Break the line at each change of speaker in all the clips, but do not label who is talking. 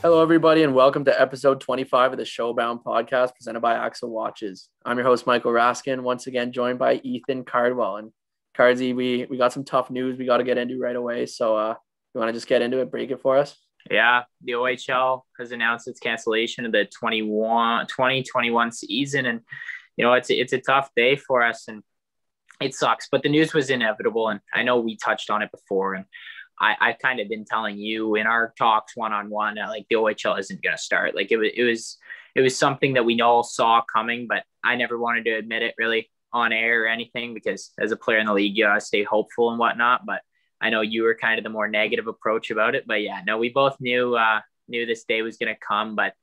Hello, everybody, and welcome to episode 25 of the Showbound podcast presented by Axel Watches. I'm your host, Michael Raskin, once again joined by Ethan Cardwell. And Cardsy, we, we got some tough news we got to get into right away. So, uh, you want to just get into it, break it for us?
Yeah, the OHL has announced its cancellation of the 21, 2021 season. And, you know, it's, it's a tough day for us and it sucks, but the news was inevitable. And I know we touched on it before. And I, I've kind of been telling you in our talks one on one, like the OHL isn't going to start. Like it was, it was, it was something that we all saw coming, but I never wanted to admit it really on air or anything because as a player in the league, you gotta stay hopeful and whatnot. But I know you were kind of the more negative approach about it. But yeah, no, we both knew uh, knew this day was going to come, but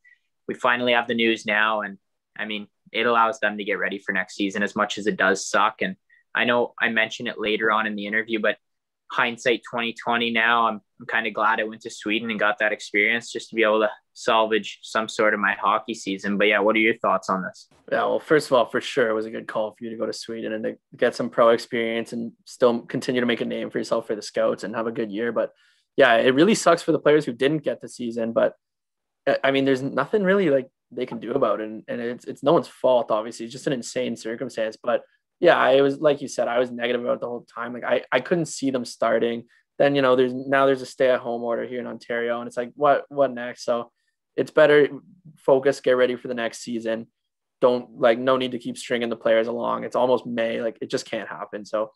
we finally have the news now, and I mean, it allows them to get ready for next season as much as it does suck. And I know I mentioned it later on in the interview, but hindsight 2020 now i'm, I'm kind of glad i went to sweden and got that experience just to be able to salvage some sort of my hockey season. But yeah what are your thoughts on this?
Yeah well first of all for sure it was a good call for you to go to sweden and to get some pro experience and still continue to make a name for yourself for the scouts and have a good year. But yeah it really sucks for the players who didn't get the season but uh, i mean there's nothing really like they can do about it. And, and it's, it's no one's fault obviously. It's just an insane circumstance. But yeah, I was like you said, I was negative about the whole time. Like I, I couldn't see them starting. Then you know, there's now there's a stay-at-home order here in Ontario, and it's like, what what next? So it's better focus, get ready for the next season. Don't like no need to keep stringing the players along. It's almost May, like it just can't happen. So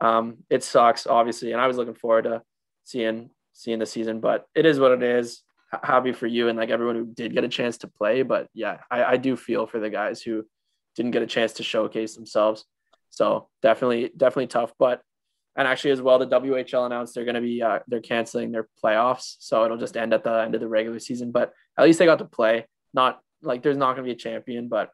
um, it sucks, obviously, and I was looking forward to seeing seeing the season, but it is what it is. Happy for you and like everyone who did get a chance to play, but yeah, I, I do feel for the guys who didn't get a chance to showcase themselves. So definitely, definitely tough. But and actually, as well, the WHL announced they're going to be uh, they're canceling their playoffs, so it'll just end at the end of the regular season. But at least they got to play. Not like there's not going to be a champion, but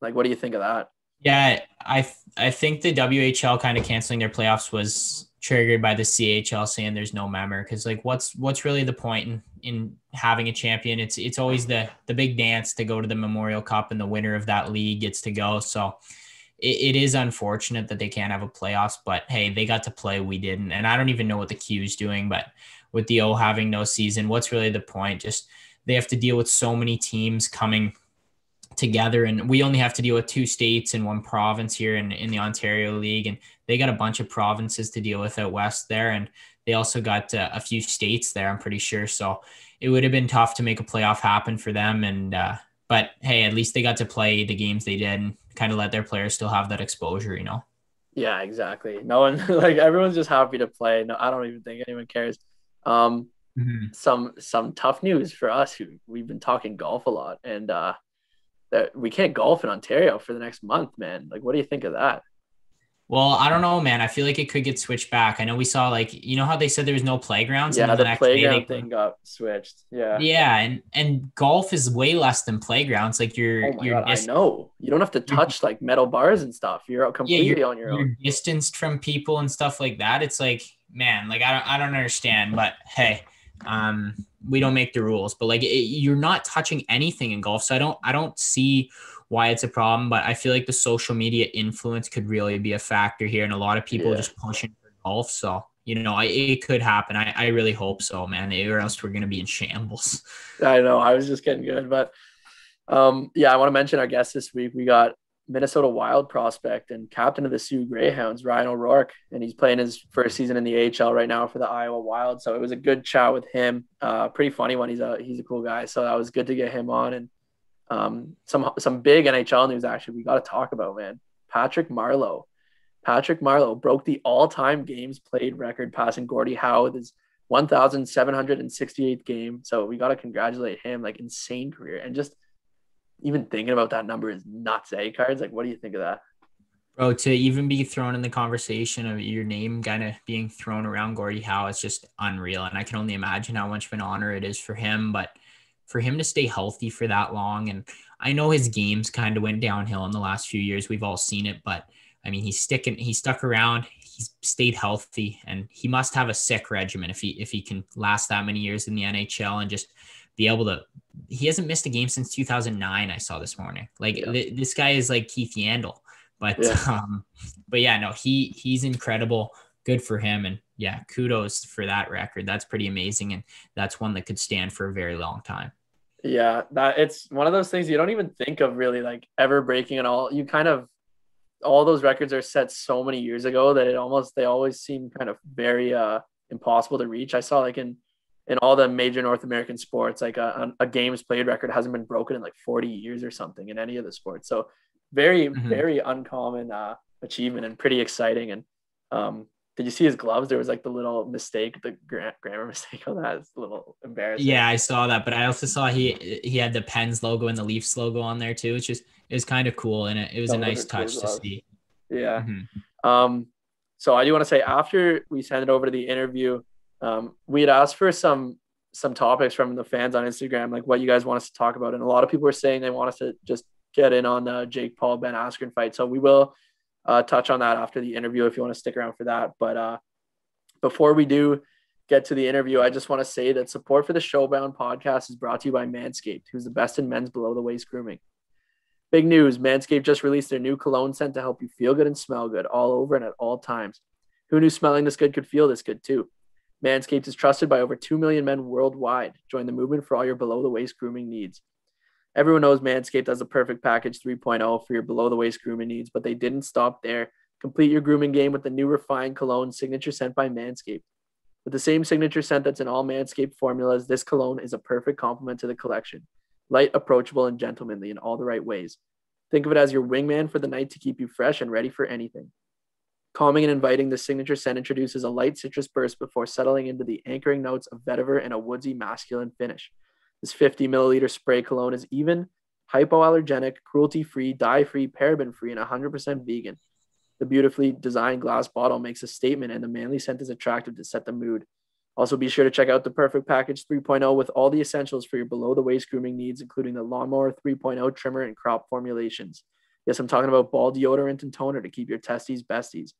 like, what do you think of that?
Yeah, I I think the WHL kind of canceling their playoffs was triggered by the CHL saying there's no member because like what's what's really the point in in having a champion? It's it's always the the big dance to go to the Memorial Cup and the winner of that league gets to go. So it, it is unfortunate that they can't have a playoffs, but hey, they got to play, we didn't, and I don't even know what the Q is doing, but with the O having no season, what's really the point? Just they have to deal with so many teams coming together and we only have to deal with two states and one province here in, in the ontario league and they got a bunch of provinces to deal with out west there and they also got uh, a few states there i'm pretty sure so it would have been tough to make a playoff happen for them and uh, but hey at least they got to play the games they did and kind of let their players still have that exposure you know?
Yeah exactly. No one like everyone's just happy to play. No i don't even think anyone cares. Um mm-hmm. some some tough news for us who we've been talking golf a lot and uh that we can't golf in Ontario for the next month, man. Like, what do you think of that?
Well, I don't know, man. I feel like it could get switched back. I know we saw like you know how they said there was no playgrounds.
Yeah, the, the playground they, thing got switched. Yeah.
Yeah, and and golf is way less than playgrounds. Like you're
oh
you're
God, dis- I know you don't have to touch like metal bars and stuff. You're out completely yeah,
you're,
on your own.
distanced from people and stuff like that. It's like man, like I don't I don't understand, but hey, um, we don't make the rules, but like it, you're not touching anything in golf. So I don't I don't see why it's a problem, but I feel like the social media influence could really be a factor here, and a lot of people yeah. just pushing for golf. So you know, I, it could happen. I, I really hope so, man, or else we're gonna be in shambles.
I know. I was just getting good, but um, yeah, I want to mention our guest this week. We got Minnesota Wild prospect and captain of the Soo Greyhounds, Ryan O'Rourke, and he's playing his first season in the AHL right now for the Iowa Wild. So it was a good chat with him. Uh, pretty funny one. He's a he's a cool guy. So that was good to get him on. And um, some some big NHL news actually we got to talk about, man. Patrick Marleau. Patrick Marleau broke the all-time games played record, passing Gordie Howe with his 1,768th game. So we got to congratulate him. Like insane career and just even thinking about that number is nuts. A cards. Like, what do you think of that?
Bro, to even be thrown in the conversation of your name kind of being thrown around Gordie Howe, it's just unreal. And I can only imagine how much of an honor it is for him. But for him to stay healthy for that long, and I know his games kind of went downhill in the last few years. We've all seen it, but I mean, he's sticking, he stuck around, he's stayed healthy, and he must have a sick regimen if he if he can last that many years in the NHL and just be able to he hasn't missed a game since 2009 i saw this morning like yeah. th- this guy is like keith yandle but yeah. um but yeah no he he's incredible good for him and yeah, kudos for that record. That's pretty amazing. And that's one that could stand for a very long time.
Yeah, that it's one of those things you don't even think of really like ever breaking at all. You kind of all those records are set so many years ago that it almost they always seem kind of very uh impossible to reach. I saw like in in all the major North American sports, like a, a games played record hasn't been broken in like 40 years or something in any of the sports. So very, mm-hmm. very uncommon uh, achievement and pretty exciting. And um, did you see his gloves? There was like the little mistake, the gra- grammar mistake on that. It's a little embarrassing.
Yeah, I saw that, but I also saw he he had the Pens logo and the Leafs logo on there too, which is is kind of cool and it, it was a nice touch to see.
Yeah. Mm-hmm. Um, so I do want to say after we send it over to the interview, um, we had asked for some some topics from the fans on Instagram, like what you guys want us to talk about, and a lot of people were saying they want us to just get in on the Jake Paul Ben Askren fight. So we will uh, touch on that after the interview if you want to stick around for that. But uh, before we do get to the interview, I just want to say that support for the Showbound podcast is brought to you by Manscaped, who's the best in men's below the waist grooming. Big news Manscaped just released their new cologne scent to help you feel good and smell good all over and at all times. Who knew smelling this good could feel this good too? Manscaped is trusted by over 2 million men worldwide. Join the movement for all your below the waist grooming needs. Everyone knows Manscaped has a perfect package 3.0 for your below the waist grooming needs, but they didn't stop there. Complete your grooming game with the new refined cologne signature scent by Manscaped. With the same signature scent that's in all Manscaped formulas, this cologne is a perfect complement to the collection. Light, approachable, and gentlemanly in all the right ways. Think of it as your wingman for the night to keep you fresh and ready for anything. Calming and inviting, the signature scent introduces a light citrus burst before settling into the anchoring notes of vetiver and a woodsy masculine finish. This 50 milliliter spray cologne is even, hypoallergenic, cruelty free, dye free, paraben free, and 100% vegan. The beautifully designed glass bottle makes a statement, and the manly scent is attractive to set the mood. Also, be sure to check out the Perfect Package 3.0 with all the essentials for your below the waist grooming needs, including the Lawnmower 3.0 trimmer and crop formulations. Yes, I'm talking about ball deodorant and toner to keep your testes besties.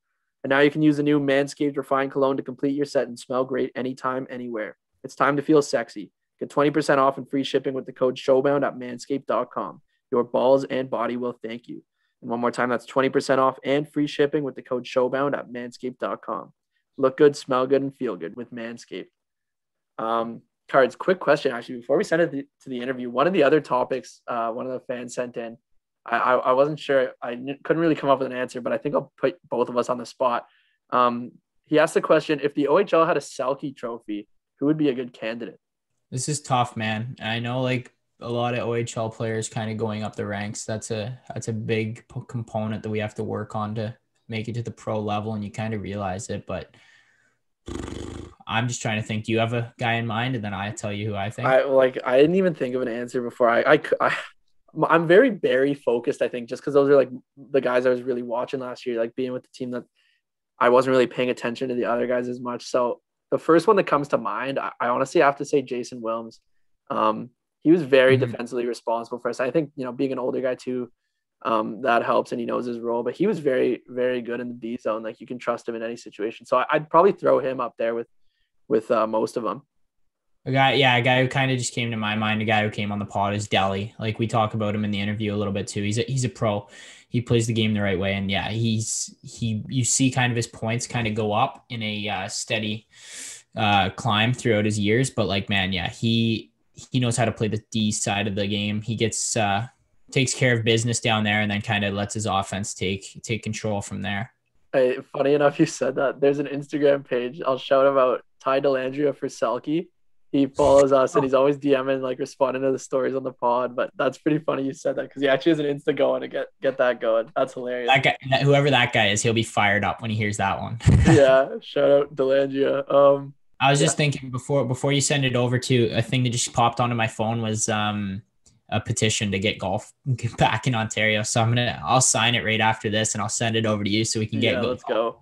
And now you can use the new Manscaped Refined Cologne to complete your set and smell great anytime, anywhere. It's time to feel sexy. Get 20% off and free shipping with the code SHOWBOUND at manscaped.com. Your balls and body will thank you. And one more time, that's 20% off and free shipping with the code SHOWBOUND at manscaped.com. Look good, smell good, and feel good with Manscaped. Um, cards, quick question actually, before we send it to the interview, one of the other topics uh, one of the fans sent in I, I wasn't sure. I couldn't really come up with an answer, but I think I'll put both of us on the spot. Um, he asked the question: If the OHL had a Selke Trophy, who would be a good candidate?
This is tough, man. I know like a lot of OHL players kind of going up the ranks. That's a that's a big component that we have to work on to make it to the pro level, and you kind of realize it. But I'm just trying to think. Do you have a guy in mind, and then I tell you who I think.
I like. I didn't even think of an answer before. I I, I I'm very Barrie focused, I think, just because those are like the guys I was really watching last year, like being with the team that I wasn't really paying attention to the other guys as much. So the first one that comes to mind, I, I honestly have to say Jason Willms. Um, he was very mm-hmm. defensively responsible for us. I think, you know, being an older guy too, um, that helps and he knows his role, but he was very, very good in the D zone. Like you can trust him in any situation. So I, would probably throw him up there with, with uh, most of them.
A guy, yeah, a guy who kind of just came to my mind. A guy who came on the pod is Delhi. Like we talk about him in the interview a little bit too. He's a, he's a pro. He plays the game the right way, and yeah, he's he. You see, kind of his points kind of go up in a uh, steady uh, climb throughout his years. But like, man, yeah, he he knows how to play the D side of the game. He gets uh, takes care of business down there, and then kind of lets his offense take take control from there.
Hey, funny enough, you said that. There's an Instagram page. I'll shout about Ty Dellandrea for Selke he follows us and he's always DMing like responding to the stories on the pod. But that's pretty funny you said that because he actually has an Insta going to get get that going. That's hilarious.
That guy, whoever that guy is, he'll be fired up when he hears that one.
yeah, shout out Dellandrea. Um,
I was just thinking before before you send it over to a thing that just popped onto my phone was um a petition to get golf back in Ontario. So I'm gonna I'll sign it right after this and I'll send it over to you so we can get.
Yeah, let's go.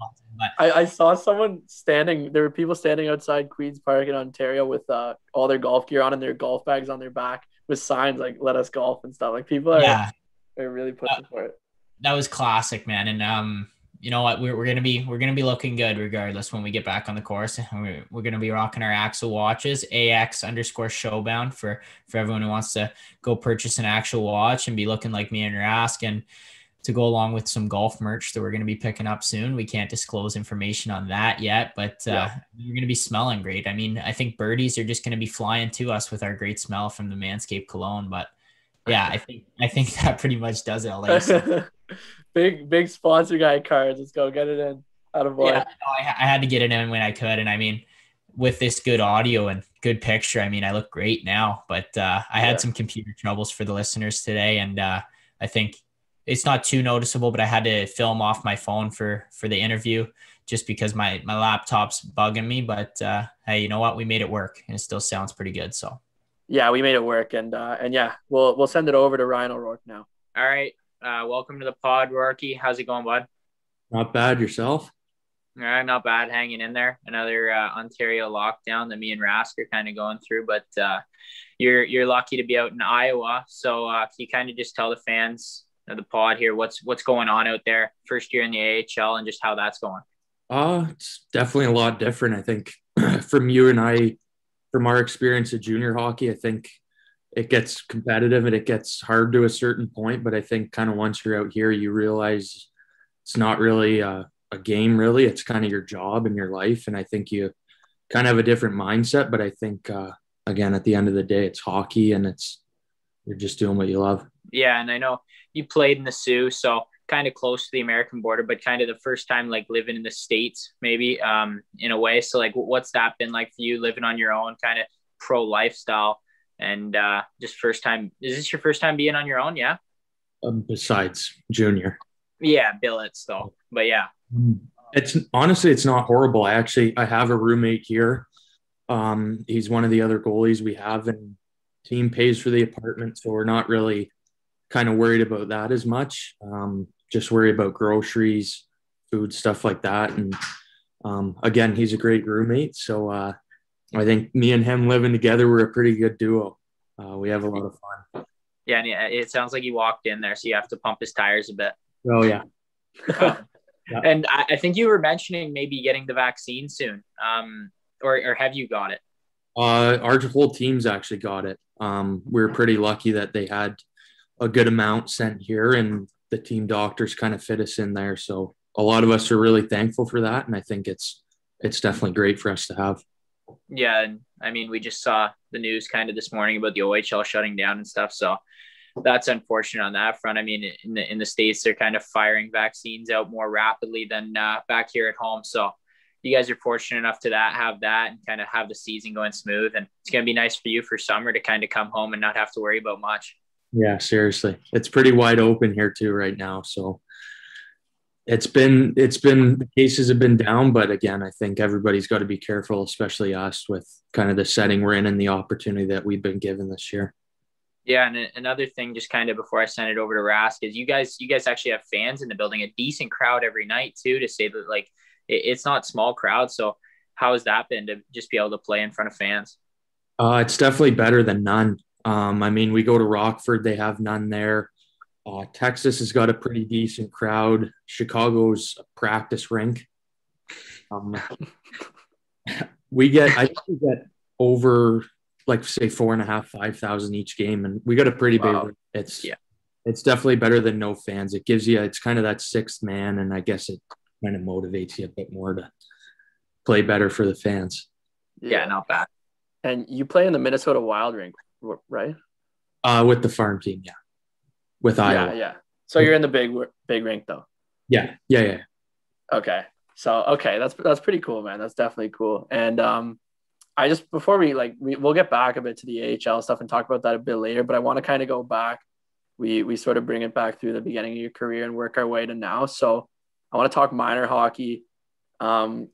I, I saw someone standing. There were people standing outside Queens Park in Ontario with uh, all their golf gear on and their golf bags on their back with signs like "Let us golf" and stuff. Like people are, yeah. are really pushing uh, for it.
That was classic, man. And um, you know what? We're, we're gonna be we're gonna be looking good regardless when we get back on the course. We're, we're gonna be rocking our Axel watches, AX underscore Showbound for for everyone who wants to go purchase an actual watch and be looking like me and Rask and
to go along with some golf merch that we're going to be picking up soon. We can't disclose information on that yet, but uh, yeah. we're going to be smelling great. I mean, I think birdies are just going to be flying to us with our great smell from the Manscaped cologne. But yeah, I think I think that pretty much does it.
big big sponsor guy cards. Let's go get it in. Out of
Yeah, no, I, I had to get it in when I could, and I mean, with this good audio and good picture, I mean, I look great now. But uh, I had some computer troubles for the listeners today, and uh, I think it's not too noticeable, but I had to film off my phone for for the interview just because my my laptop's bugging me. But uh, hey, you know what? We made it work, and it still sounds pretty good. So
yeah, we made it work, and uh, and yeah, we'll we'll send it over to Ryan O'Rourke now.
All right, uh, welcome to the pod, Rourke. How's it going, bud?
Not bad. Yourself?
All right, not bad. Hanging in there. Another uh, Ontario lockdown that me and Rask are kind of going through, but uh, you're you're lucky to be out in Iowa. So uh, can you kind of just tell the fans of the pod here what's what's going on out there? First year in the AHL and just how that's going.
Uh, it's definitely a lot different. I think from you and I, from our experience of junior hockey, I think it gets competitive and it gets hard to a certain point. But I think kind of once you're out here, you realize it's not really a, a game, really. It's kind of your job and your life. And I think you kind of have a different mindset. But I think, uh, again, at the end of the day, it's hockey and it's you're just doing what you love.
Yeah. And I know you played in the Soo, so kind of close to the American border, but kind of the first time like living in the States, maybe um, in a way. So, like, what's that been like for you living on your own, kind of pro lifestyle? And uh, just first time, is this your first time being on your own? Yeah.
Um, besides junior.
Yeah, billets though. But yeah.
It's honestly, it's not horrible. I actually, I have a roommate here. Um, he's one of the other goalies we have, and team pays for the apartment, so we're not really kind of worried about that as much. Um, just worry about groceries, food, stuff like that. And um, again, he's a great roommate. So uh, I think me and him living together, we're a pretty good duo. Uh, we have a lot of fun.
Yeah, and it sounds like he walked in there, so you have to pump his tires a bit.
Oh yeah.
um, yeah. And I, I, think you were mentioning maybe getting the vaccine soon, um, or, or have you got it?
Uh, our whole team's actually got it. Um, we are pretty lucky that they had a good amount sent here and the team doctors kind of fit us in there. So a lot of us are really thankful for that. And I think it's, it's definitely great for us to have.
Yeah. And I mean, we just saw the news kind of this morning about the OHL shutting down and stuff. So that's unfortunate on that front. I mean, in the, in the States, they're kind of firing vaccines out more rapidly than uh, back here at home. So you guys are fortunate enough to that, have that and kind of have the season going smooth. And it's going to be nice for you for summer to kind of come home and not have to worry about much.
Yeah, seriously. It's pretty wide open here too right now. So it's been it's been the cases have been down, but again, I think everybody's got to be careful, especially us with kind of the setting we're in and the opportunity that we've been given this year.
Yeah, and another thing, just kind of before I send it over to Rask, is you guys you guys actually have fans in the building, a decent crowd every night too. To say that like it, it's not small crowd, so how has that been to just be able to play in front of fans?
Uh, it's definitely better than none. Um, I mean, we go to Rockford, they have none there. Uh, Texas has got a pretty decent crowd. Chicago's a practice rink. Um, we get, I think we get over like say four and a half, five thousand each game, and we got a pretty wow. big. It's yeah, it's definitely better than no fans. It gives you, it's kind of that sixth man, and I guess it kind of motivates you a bit more to play better for the fans.
Yeah, not bad.
And you play in the Minnesota Wild rink, right?
Uh, with the farm team, yeah. With Iowa.
Yeah, yeah. So you're in the big big rink though.
Yeah, yeah, yeah.
Okay. So okay, that's that's pretty cool, man. That's definitely cool. And um, I just before we like we, we'll get back a bit to the AHL stuff and talk about that a bit later, but I want to kind of go back. We we sort of bring it back through the beginning of your career and work our way to now. So I want to talk minor hockey. Um,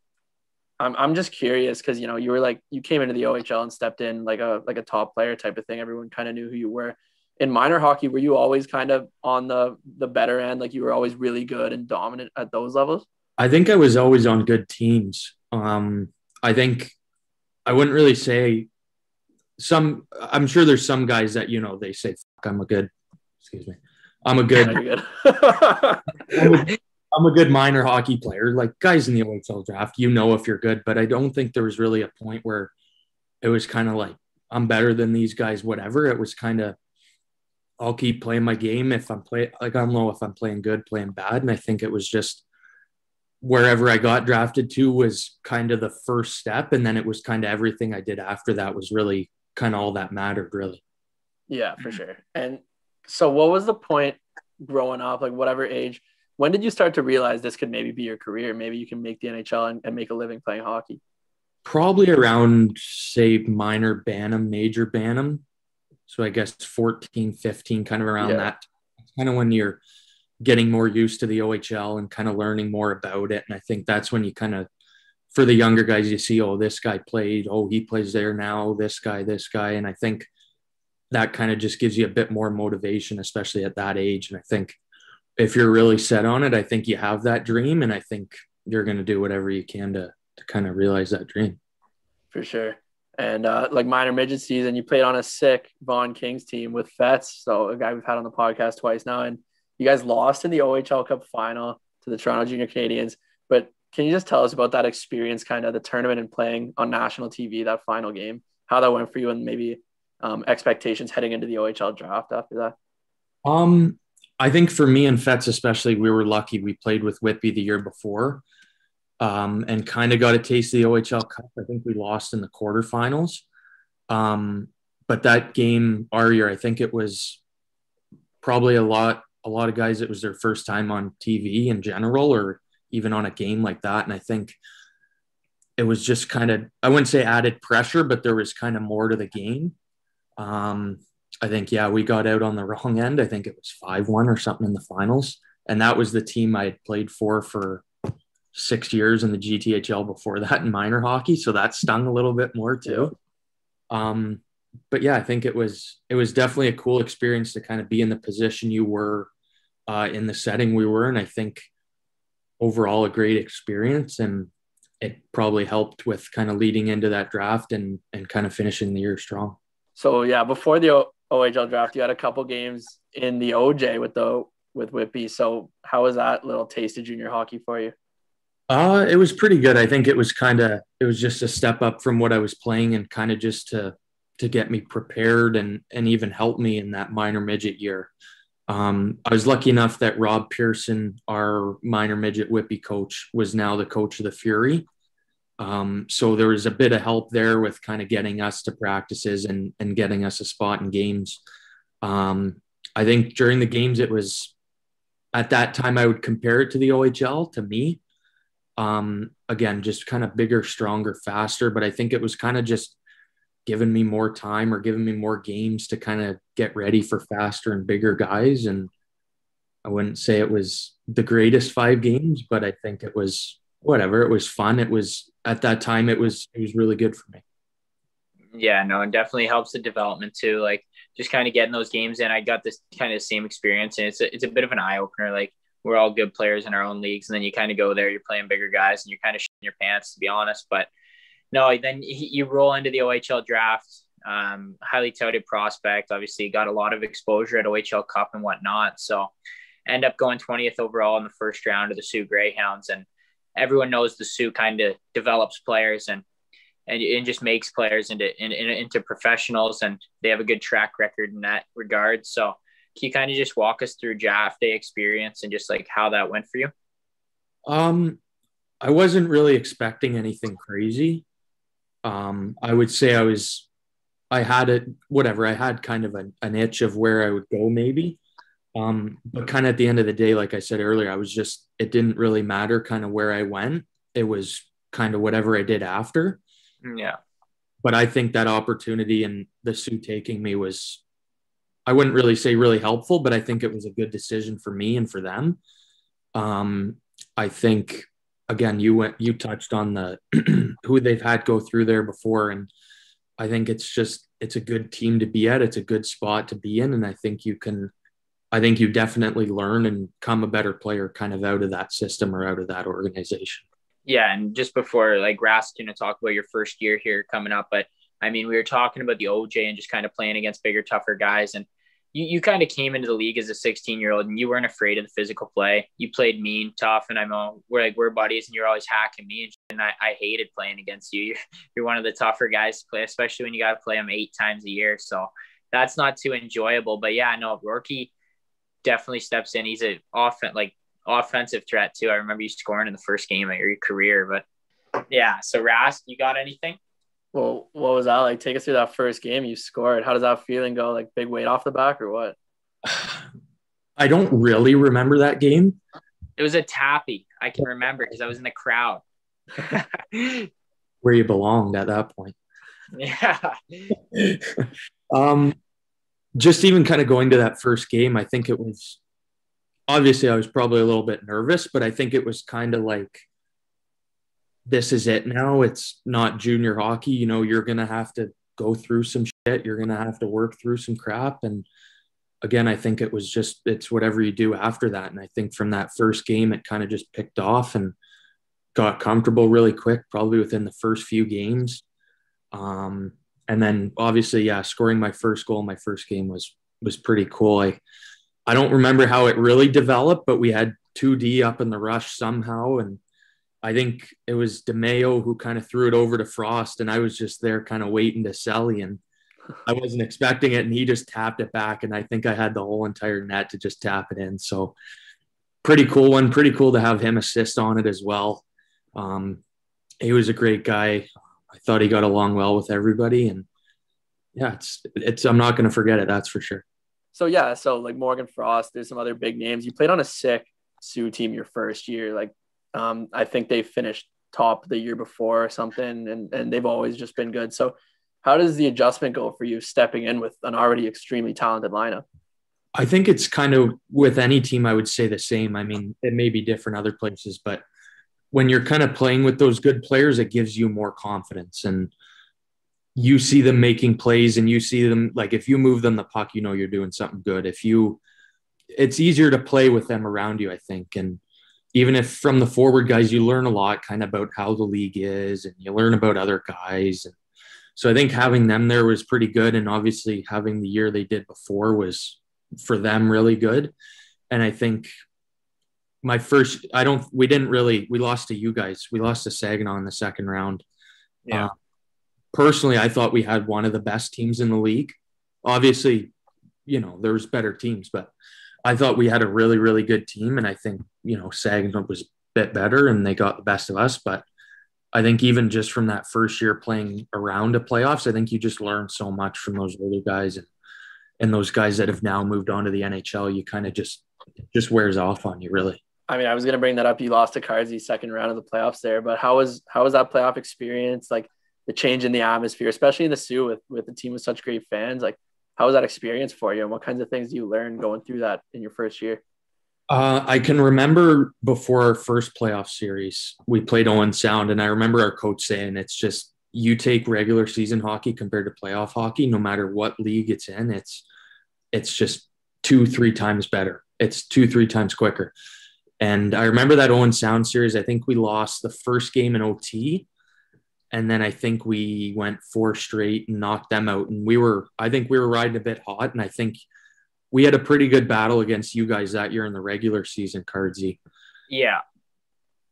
I'm I'm just curious because you know you were like you came into the OHL and stepped in like a like a top player type of thing. Everyone kind of knew who you were. In minor hockey, were you always kind of on the the better end? Like you were always really good and dominant at those levels.
I think I was always on good teams. Um, I think I wouldn't really say some. I'm sure there's some guys that you know they say I'm a good. Excuse me. I'm a good. I'm a, I'm a good minor hockey player. Like guys in the OHL draft, you know if you're good, but I don't think there was really a point where it was kind of like I'm better than these guys, whatever. It was kind of I'll keep playing my game if I'm play like I don't know if I'm playing good, playing bad. And I think it was just wherever I got drafted to was kind of the first step. And then it was kind of everything I did after that was really kind of all that mattered, really.
Yeah, for sure. And so what was the point growing up, like whatever age? When did you start to realize this could maybe be your career? Maybe you can make the NHL and, and make a living playing hockey?
Probably around, say, minor Bantam, major Bantam. So I guess 14, 15, kind of around yeah. that. Kind of when you're getting more used to the OHL and kind of learning more about it. And I think that's when you kind of, for the younger guys, you see, oh, this guy played, oh, he plays there now, this guy, this guy. And I think that kind of just gives you a bit more motivation, especially at that age. And I think if you're really set on it, I think you have that dream. And I think you're going to do whatever you can to, to kind of realize that dream.
For sure. And uh, like minor midget season, you played on a sick Vaughan Kings team with Fets. So a guy we've had on the podcast twice now. And you guys lost in the OHL Cup final to the Toronto Junior Canadiens. But can you just tell us about that experience, kind of the tournament and playing on national TV, that final game, how that went for you, and maybe um, expectations heading into the OHL draft after that?
Um, I think for me and Fets especially, we were lucky. We played with Whitby the year before, um, and kind of got a taste of the OHL Cup. I think we lost in the quarterfinals, um, but that game our year, I think it was probably a lot a lot of guys it was their first time on TV in general or even on a game like that. And I think it was just kind of I wouldn't say added pressure but there was kind of more to the game. Um I think yeah we got out on the wrong end. I think it was 5-1 or something in the finals. And that was the team I had played for for 6 years in the GTHL before that in minor hockey so that stung a little bit more too um but yeah, I think it was it was definitely a cool experience to kind of be in the position you were uh, in the setting we were, and I think overall a great experience, and it probably helped with kind of leading into that draft and and kind of finishing the year strong.
So yeah, before the OHL draft, you had a couple games in the OJ with the with Whitby. So how was that little taste of junior hockey for you?
Uh, it was pretty good. I think it was kind of it was just a step up from what I was playing and kind of just to to get me prepared and and even help me in that minor midget year. Um, I was lucky enough that Rob Pearson, our minor midget Whitby coach, was now the coach of the Fury. Um, so there was a bit of help there with kind of getting us to practices and and getting us a spot in games. Um, I think during the games it was at that time I would compare it to the OHL to me. Um, again, just kind of bigger, stronger, faster. But I think it was kind of just giving me more time or giving me more games to kind of get ready for faster and bigger guys. And I wouldn't say it was the greatest five games, but I think it was whatever. It was fun. It was at that time, it was, it was really good for me.
Yeah, no, it definitely helps the development too. Like just kind of getting those games in. I got this kind of same experience and it's a, it's a bit of an eye opener. Like we're all good players in our own leagues. And then you kind of go there, you're playing bigger guys and you're kind of shitting your pants to be honest. But no, then you roll into the OHL draft. Um, highly touted prospect. Obviously, got a lot of exposure at OHL Cup and whatnot. So, end up going 20th overall in the first round of the Soo Greyhounds. And everyone knows the Soo kind of develops players and and, just makes players into in, in, into professionals. And they have a good track record in that regard. So, you kind of just walk us through draft day experience and just like how that went for you?
Um, I wasn't really expecting anything crazy um, I would say I was, I had it, whatever, I had kind of an, an itch of where I would go maybe. Um, but kind of at the end of the day, like I said earlier, I was just, it didn't really matter kind of where I went. It was kind of whatever I did after.
Yeah.
But I think that opportunity and the Soo taking me was, I wouldn't really say really helpful, but I think it was a good decision for me and for them. Um, I think again, you went, you touched on the who they've had go through there before, and I think it's just it's a good team to be at. It's a good spot to be in, and I think you can. I think you definitely learn and come a better player kind of out of that system or out of that organization.
Yeah, and just before like Rask, you know, talk about your first year here coming up, but I mean, we were talking about the OJ and just kind of playing against bigger, tougher guys, and you, you kind of came into the league as a 16 year old and you weren't afraid of the physical play. You played mean, tough, and I know we're like we're buddies, and you're always hacking me, and, I, I hated playing against you. You're, you're one of the tougher guys to play, especially when you got to play them eight times a year. So that's not too enjoyable. But yeah, I no, Rourke definitely steps in. He's a offense like offensive threat too. I remember you scoring in the first game of your career, but yeah. So Rask, you got anything?
Well, what was that like? Take us through that first game you scored. How does that feeling go? Like big weight off the back or what?
I don't really remember that game.
It was a tappy. I can remember because I was in the crowd.
Where you belonged at that point.
Yeah.
um, just even kind of going to that first game, I think it was obviously I was probably a little bit nervous, but I think it was kind of like this is it now. It's not junior hockey. You know, you're going to have to go through some shit. You're going to have to work through some crap. And again, I think it was just, it's whatever you do after that. And I think from that first game, it kind of just picked off and got comfortable really quick, probably within the first few games. Um, and then obviously, yeah, scoring my first goal, my first game was, was pretty cool. I, I don't remember how it really developed, but we had 2D up in the rush somehow. And I think it was DeMeo who kind of threw it over to Frost, and I was just there kind of waiting to Selly, and I wasn't expecting it, and he just tapped it back, and I think I had the whole entire net to just tap it in. So pretty cool one, pretty cool to have him assist on it as well. Um, he was a great guy. I thought he got along well with everybody, and yeah, it's it's. I'm not going to forget it. That's for sure.
So yeah, so like Morgan Frost, there's some other big names. You played on a sick Soo team your first year. Like um, I think they finished top the year before or something, and and they've always just been good. So, how does the adjustment go for you stepping in with an already extremely talented lineup?
I think it's kind of with any team. I would say the same. I mean, it may be different other places, but when you're kind of playing with those good players, it gives you more confidence and you see them making plays and you see them like if you move them the puck, you know you're doing something good. If you it's easier to play with them around you, I think. And even if from the forward guys, you learn a lot kind of about how the league is and you learn about other guys. And so I think having them there was pretty good. And obviously having the year they did before was for them really good. And I think my first, I don't, we didn't really, we lost to you guys. We lost to Saginaw in the second round.
Yeah. Uh,
personally, I thought we had one of the best teams in the league. Obviously, you know, there's better teams, but I thought we had a really, really good team. And I think, you know, Saginaw was a bit better and they got the best of us. But I think even just from that first year playing around the playoffs, I think you just learn so much from those older guys and and those guys that have now moved on to the NHL. You kind of just just wears off on you, really.
I mean, I was gonna bring that up. You lost to Cardsy second round of the playoffs there, but how was how was that playoff experience? Like the change in the atmosphere, especially in the Soo with with the team with such great fans. Like how was that experience for you and what kinds of things do you learn going through that in your first year
uh, I can remember before our first playoff series, we played Owen Sound, and I remember our coach saying, "It's just you take regular season hockey compared to playoff hockey, no matter what league it's in, it's it's just two, three times better. It's two, three times quicker." And I remember that Owen Sound series. I think we lost the first game in OT, and then I think we went four straight and knocked them out. And we were, I think we were riding a bit hot. And I think we had a pretty good battle against you guys that year in the regular season, Cardsy.
Yeah.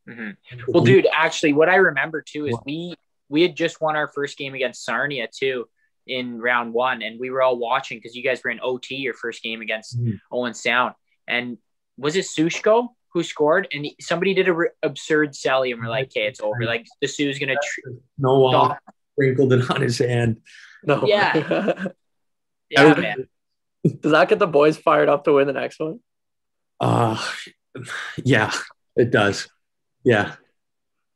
Mm-hmm. Well, dude, actually, what I remember too is we we had just won our first game against Sarnia too in round one, and we were all watching because you guys were in OT your first game against mm-hmm. Owen Sound, and was it Sushko? Who scored, and somebody did a re- absurd Sally, and we're like, "Okay, it's over." Like the Soo's gonna tr-
no wall sprinkled it on his hand.
No,
yeah, yeah, man.
Does that get the boys fired up to win the next one?
Uh yeah, it does. Yeah,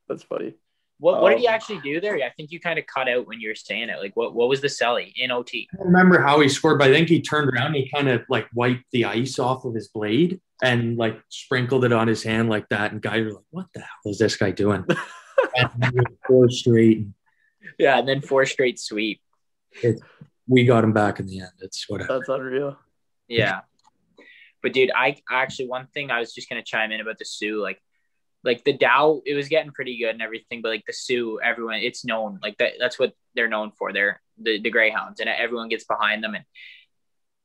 that's funny.
What, what did he um, actually do there? I think you kind of cut out when you were saying it. Like, what, what was the Selly in OT?
I remember how he scored, but I think he turned around. he kind of like wiped the ice off of his blade and like sprinkled it on his hand like that. And guys were like, "What the hell is this guy doing?" and four straight.
Yeah, and then four straight sweep.
It, we got him back in the end. It's whatever.
That's unreal.
Yeah, but dude, I actually one thing I was just gonna chime in about the Soo, like like the Dow, it was getting pretty good and everything, but like the Soo, everyone, it's known like that. That's what they're known for. They're the, the Greyhounds, and everyone gets behind them. And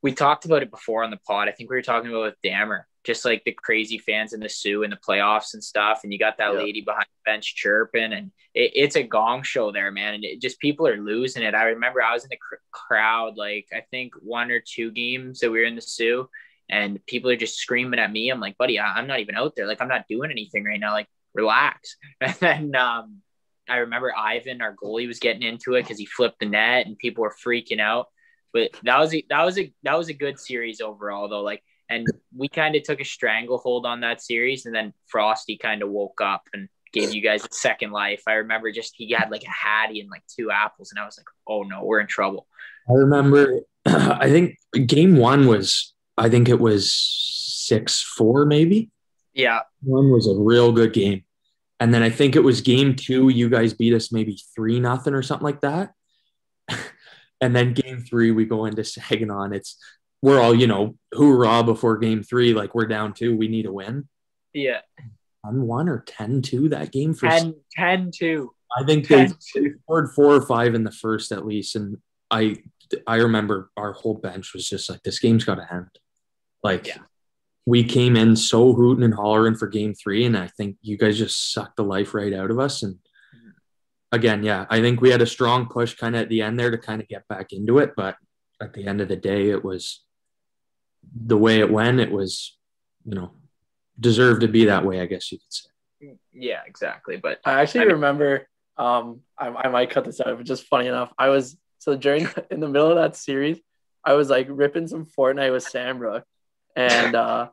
we talked about it before on the pod. I think we were talking about with Dammer. Just like the crazy fans in the Soo in the playoffs and stuff. And you got that yeah. lady behind the bench chirping, and it, it's a gong show there, man. And it just people are losing it. I remember I was in the cr- crowd, like I think one or two games that we were in the Soo, and people are just screaming at me. I'm like, buddy, I, am not even out there. Like I'm not doing anything right now. Like relax. And then um, I remember Ivan, our goalie, was getting into it because he flipped the net, and people were freaking out. But that was a, that was a that was a good series overall, though. Like and we kind of took a stranglehold on that series, and then Frosty kind of woke up and gave you guys a second life. I remember just he had like a hattie and like two apples, and I was like, oh no, we're in trouble.
I remember, I think game one was, I think it was six four maybe.
Yeah,
one was a real good game, and then I think it was game two. You guys beat us maybe three nothing or something like that. and then game three, we go into Saginaw. It's we're all, you know, hoorah before game three, like we're down two, we need a win.
Yeah.
10 1 or 10 2 that game
for 10 10 2.
I think they scored four or five in the first at least. And I I remember our whole bench was just like, this game's got to end. Like, yeah. we came in so hooting and hollering for game three. And I think you guys just sucked the life right out of us. And again, yeah, I think we had a strong push kind of at the end there to kind of get back into it. But at the end of the day, it was the way it went, it was, you know, deserved to be that way, I guess you could say.
Yeah, exactly. But
I actually I mean, remember, um, I, I might cut this out, but just funny enough, I was so during in the middle of that series, I was like ripping some Fortnite with Sambrook, and uh,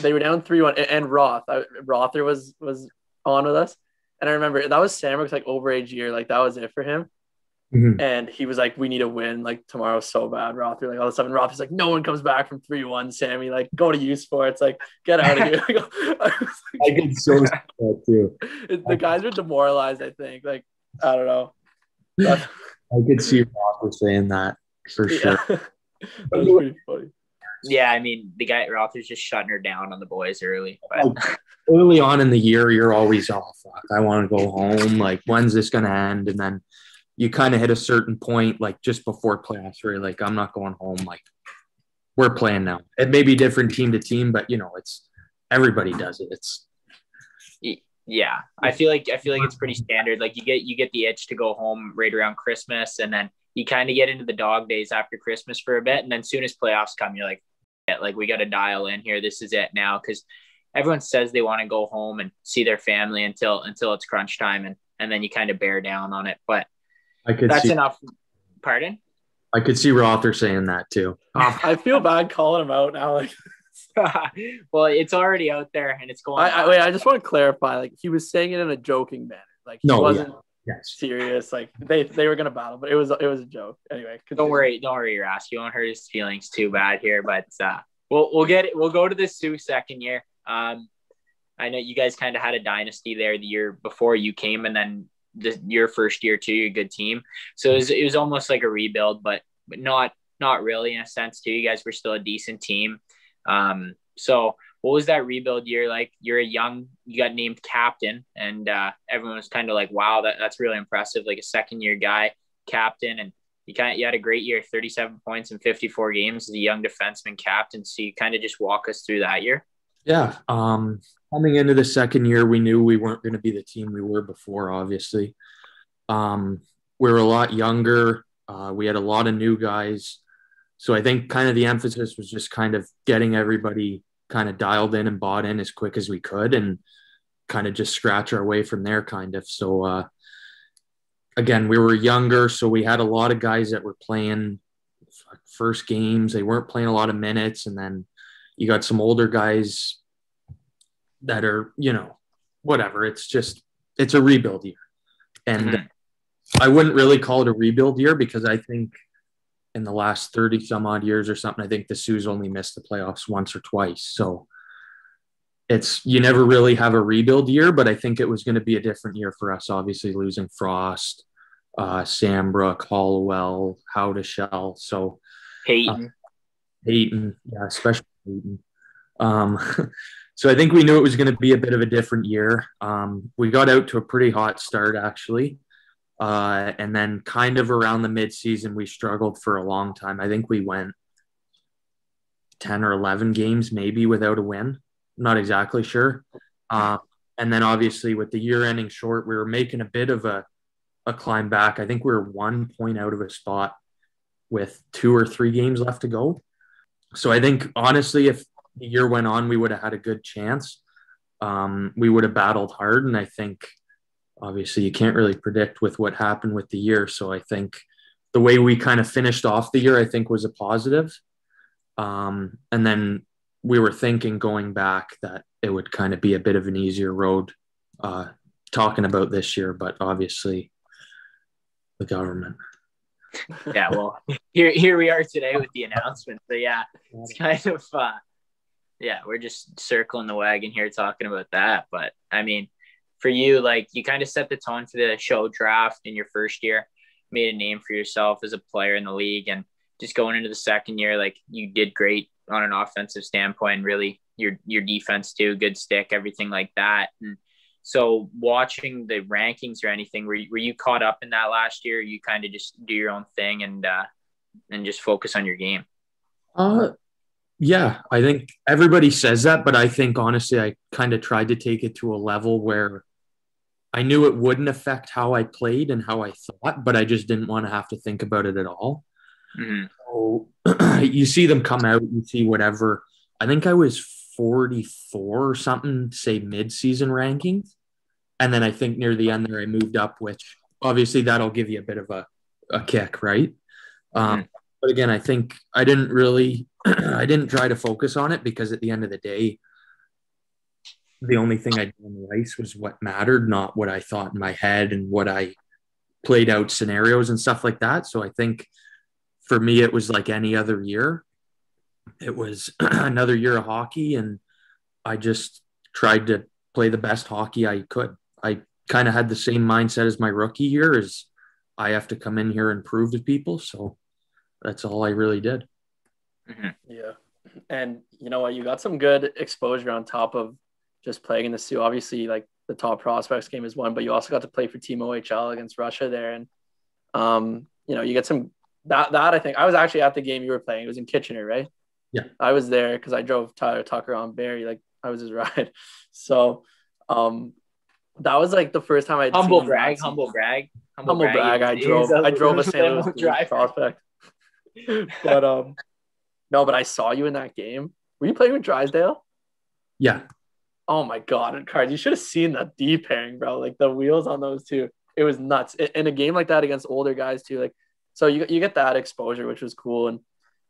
they were down three one, and, and Roth, I, Rother was was on with us, and I remember that was Sambrook's like overage year, like that was it for him, Mm-hmm. And he was like, "We need a win like tomorrow so bad." Roth, you're like all of a sudden, Roth is like, "No one comes back from three one." Sammy, like, go to U Sports, like, get out of here. I,
I get so sad too.
The guys are demoralized. I think, like, I don't know.
I could see Roth saying that for yeah. sure.
That was pretty funny. Yeah, I mean, the guy Roth is just shutting her down on the boys early. But.
early on in the year, you're always off. Oh, I want to go home. Like, when's this going to end? And then you kind of hit a certain point, like just before playoffs, where like, I'm not going home. Like, we're playing now. It may be different team to team, but you know, it's everybody does it. It's
yeah. I feel like I feel like it's pretty standard. Like you get you get the itch to go home right around Christmas, and then you kind of get into the dog days after Christmas for a bit, and then soon as playoffs come, you're like, yeah, like we got to dial in here. This is it now because everyone says they want to go home and see their family until until it's crunch time, and and then you kind of bear down on it. But
I could
That's
see,
enough. Pardon?
I could see Rother saying that too.
Um, I feel bad calling him out now. Like,
well, it's already out there and it's going.
I, I, wait, I just want to clarify. Like, he was saying it in a joking manner. Like, he no, wasn't yeah. yes. serious. Like, they they were gonna battle, but it was it was a joke. Anyway,
continue. don't worry, don't worry, your ass. You won't hurt his feelings too bad here. But uh, we'll we'll get it. We'll go to the Soo second year. Um, I know you guys kind of had a dynasty there the year before you came, and then the, your first year too, You're a good team. So it was, it was almost like a rebuild, but but not not really in a sense too. You guys were still a decent team. Um, so what was that rebuild year like? You're a young, you got named captain, and uh, everyone was kind of like, "Wow, that, that's really impressive!" Like a second year guy, captain, and you kind of you had a great year, 37 points in 54 games as a young defenseman captain. So you kind of just walk us through that year.
Yeah. Um, coming into the second year, we knew we weren't going to be the team we were before, obviously. Um, we were a lot younger. Uh, we had a lot of new guys. So I think kind of the emphasis was just kind of getting everybody kind of dialed in and bought in as quick as we could and kind of just scratch our way from there, kind of. So, uh, again, we were younger. So we had a lot of guys that were playing first games. They weren't playing a lot of minutes. And then you got some older guys that are, you know, whatever. It's just, it's a rebuild year. And mm-hmm. I wouldn't really call it a rebuild year because I think in the last 30 some odd years or something, I think the Soo's only missed the playoffs once or twice. So it's, you never really have a rebuild year, but I think it was going to be a different year for us, obviously losing Frost, uh, Sambrook, Hollowell, Howdeshell. So
Hayton. Uh,
Hayton, yeah, especially um, so I think we knew it was going to be a bit of a different year. Um, we got out to a pretty hot start, actually. Uh, and then kind of around the midseason, we struggled for a long time. I think we went 10 or 11 games, maybe without a win. not exactly sure. Uh, and then obviously with the year ending short, we were making a bit of a, a climb back. I think we were one point out of a spot with two or three games left to go. So I think honestly, if the year went on, we would have had a good chance. Um, we would have battled hard. And I think obviously you can't really predict with what happened with the year. So I think the way we kind of finished off the year, I think was a positive. Um, and then we were thinking going back that it would kind of be a bit of an easier road uh, talking about this year, but obviously the government.
yeah, well, here here we are today with the announcement. So yeah, it's kind of uh, yeah, we're just circling the wagon here talking about that. But I mean, for you, like you kind of set the tone for the show draft in your first year, made a name for yourself as a player in the league, and just going into the second year, like you did great on an offensive standpoint. Really, your your defense too, good stick, everything like that. And so, watching the rankings or anything, were you, were you caught up in that last year? you kind of just do your own thing and uh, and just focus on your game.
Uh, yeah, I think everybody says that, but I think honestly, I kind of tried to take it to a level where I knew it wouldn't affect how I played and how I thought, but I just didn't want to have to think about it at all. Mm-hmm. So you see them come out, you see whatever. I think I was 44 or something, say mid season rankings. And then I think near the end there, I moved up, which obviously that'll give you a bit of a, a kick, right? Um, mm-hmm. But again, I think I didn't really, I didn't try to focus on it because at the end of the day, the only thing I did on the ice was what mattered, not what I thought in my head and what I played out scenarios and stuff like that. So I think for me, it was like any other year. It was another year of hockey, and I just tried to play the best hockey I could. I kind of had the same mindset as my rookie year is I have to come in here and prove to people. So that's all I really did.
Mm-hmm. Yeah. And you know what? You got some good exposure on top of just playing in the Soo. Obviously, like the top prospects game is one, but you also got to play for Team OHL against Russia there. And, um, you know, you get some that that I think I was actually at the game you were playing. It was in Kitchener, right?
Yeah.
I was there because I drove Tyler Tucker on Barrie. Like I was his ride. So um that was like the first time I
humble brag, humble brag,
humble, humble brag. brag. I drove I drove a St. Louis prospect. but um no, but I saw you in that game. Were you playing with Drysdale?
Yeah.
Oh my god, and cards! You should have seen that D pairing, bro. Like the wheels on those two, it was nuts. In a game like that against older guys too, like so you, you get that exposure, which was cool. And,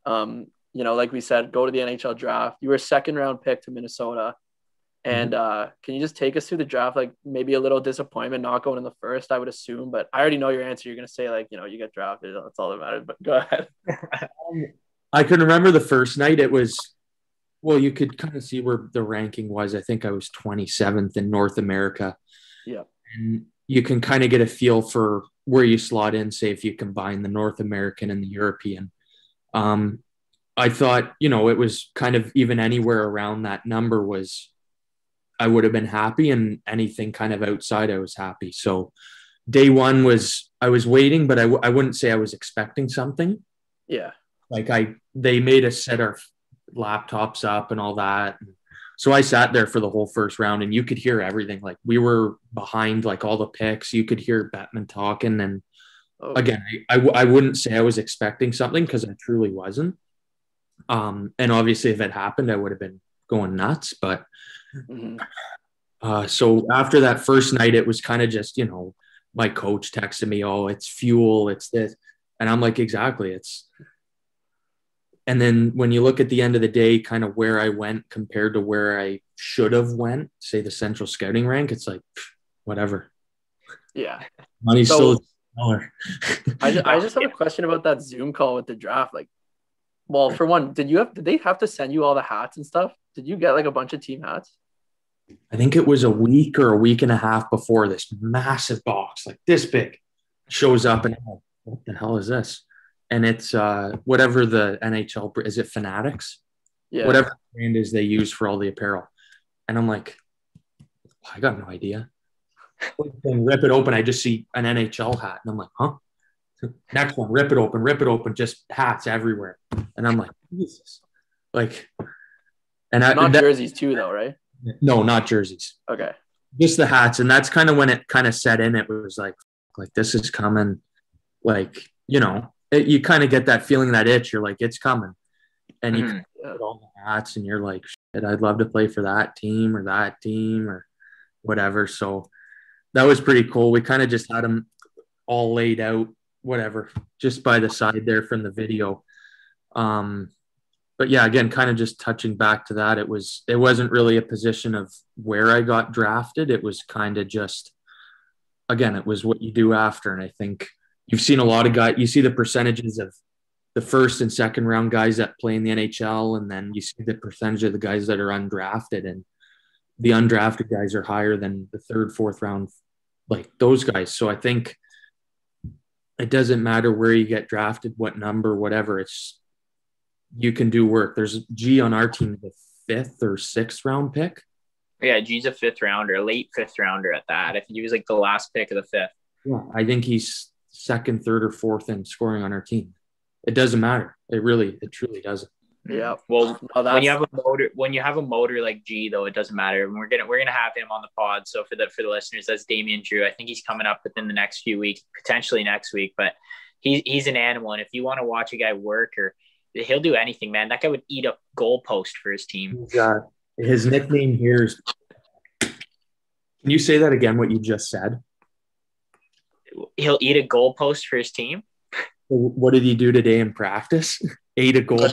um, you know, like we said, go to the NHL draft. You were a second round pick to Minnesota. And mm-hmm. uh, can you just take us through the draft? Like maybe a little disappointment not going in the first, I would assume, but I already know your answer. You're going to say like, you know, you get drafted. That's all that matters. But go ahead.
I can remember the first night. It was, well, you could kind of see where the ranking was. I think I was 27th in North America.
Yeah.
And you can kind of get a feel for where you slot in, say, if you combine the North American and the European. Um, I thought, you know, it was kind of even anywhere around that number was, I would have been happy, and anything kind of outside, I was happy. So, day one was I was waiting, but I w- I wouldn't say I was expecting something.
Yeah.
Like I, they made us set our laptops up and all that. So I sat there for the whole first round and you could hear everything. Like we were behind like all the picks. You could hear Bettman talking. And oh. again, I, I, I wouldn't say I was expecting something because I truly wasn't. Um, and obviously if it happened, I would have been going nuts. But mm-hmm. uh, so after that first night, it was kind of just, you know, my coach texted me, oh, it's fuel, it's this. And I'm like, exactly. It's and then when you look at the end of the day kind of where i went compared to where i should have went say the central scouting rank it's like whatever
yeah
money's so, still smaller
I, just, I just have a question about that zoom call with the draft like well for one did you have did they have to send you all the hats and stuff? Did you get like a bunch of team hats?
I think it was a week or a week and a half before this massive box like this big shows up and what the hell is this? And it's uh, whatever the NHL is it Fanatics, yeah, whatever brand is they use for all the apparel, and I'm like, I got no idea. and rip it open, I just see an NHL hat, and I'm like, huh. Next one, rip it open, rip it open, just hats everywhere, and I'm like, Jesus. Like, and I,
Not
that-
jerseys too, though, right?
no, not jerseys,
Okay.
just the hats. And that's kind of when it kind of set in. It was like, like this is coming. Like, you know, it, you kind of get that feeling, that itch. You're like, it's coming. And you
Mhm.
put on the hats and you're like, shit, I'd love to play for that team or that team or whatever. So that was pretty cool. We kind of just had them all laid out, whatever, just by the side there from the video. Um, but yeah, again, kind of just touching back to that, it was it wasn't really a position of where I got drafted. It was kind of just again, it was what you do after. And I think you've seen a lot of guys, you see the percentages of the first and second round guys that play in the NHL, and then you see the percentage of the guys that are undrafted, and the undrafted guys are higher than the third, fourth round, like those guys. So I think it doesn't matter where you get drafted, what number, whatever. It's you can do work. There's G on our team, the fifth or sixth round pick.
Yeah, G's a fifth rounder, a late fifth rounder at that. I think he was like the last pick of the fifth.
Yeah, I think he's second, third, or fourth in scoring on our team. It doesn't matter. It really, it truly doesn't.
Yeah.
Well,
No, that's,
when you have a motor, when you have a motor like G, though, it doesn't matter. And we're gonna we're gonna have him on the pod. So for the for the listeners, that's Damien Giroux. I think he's coming up within the next few weeks, potentially next week. But he's he's an animal, and if you want to watch a guy work, or he'll do anything, man. That guy would eat a goalpost for his team.
He's, uh, his nickname here is. Can you say that again? What you just said?
He'll eat a goalpost for his team.
What did he do today in practice? Ate a goal.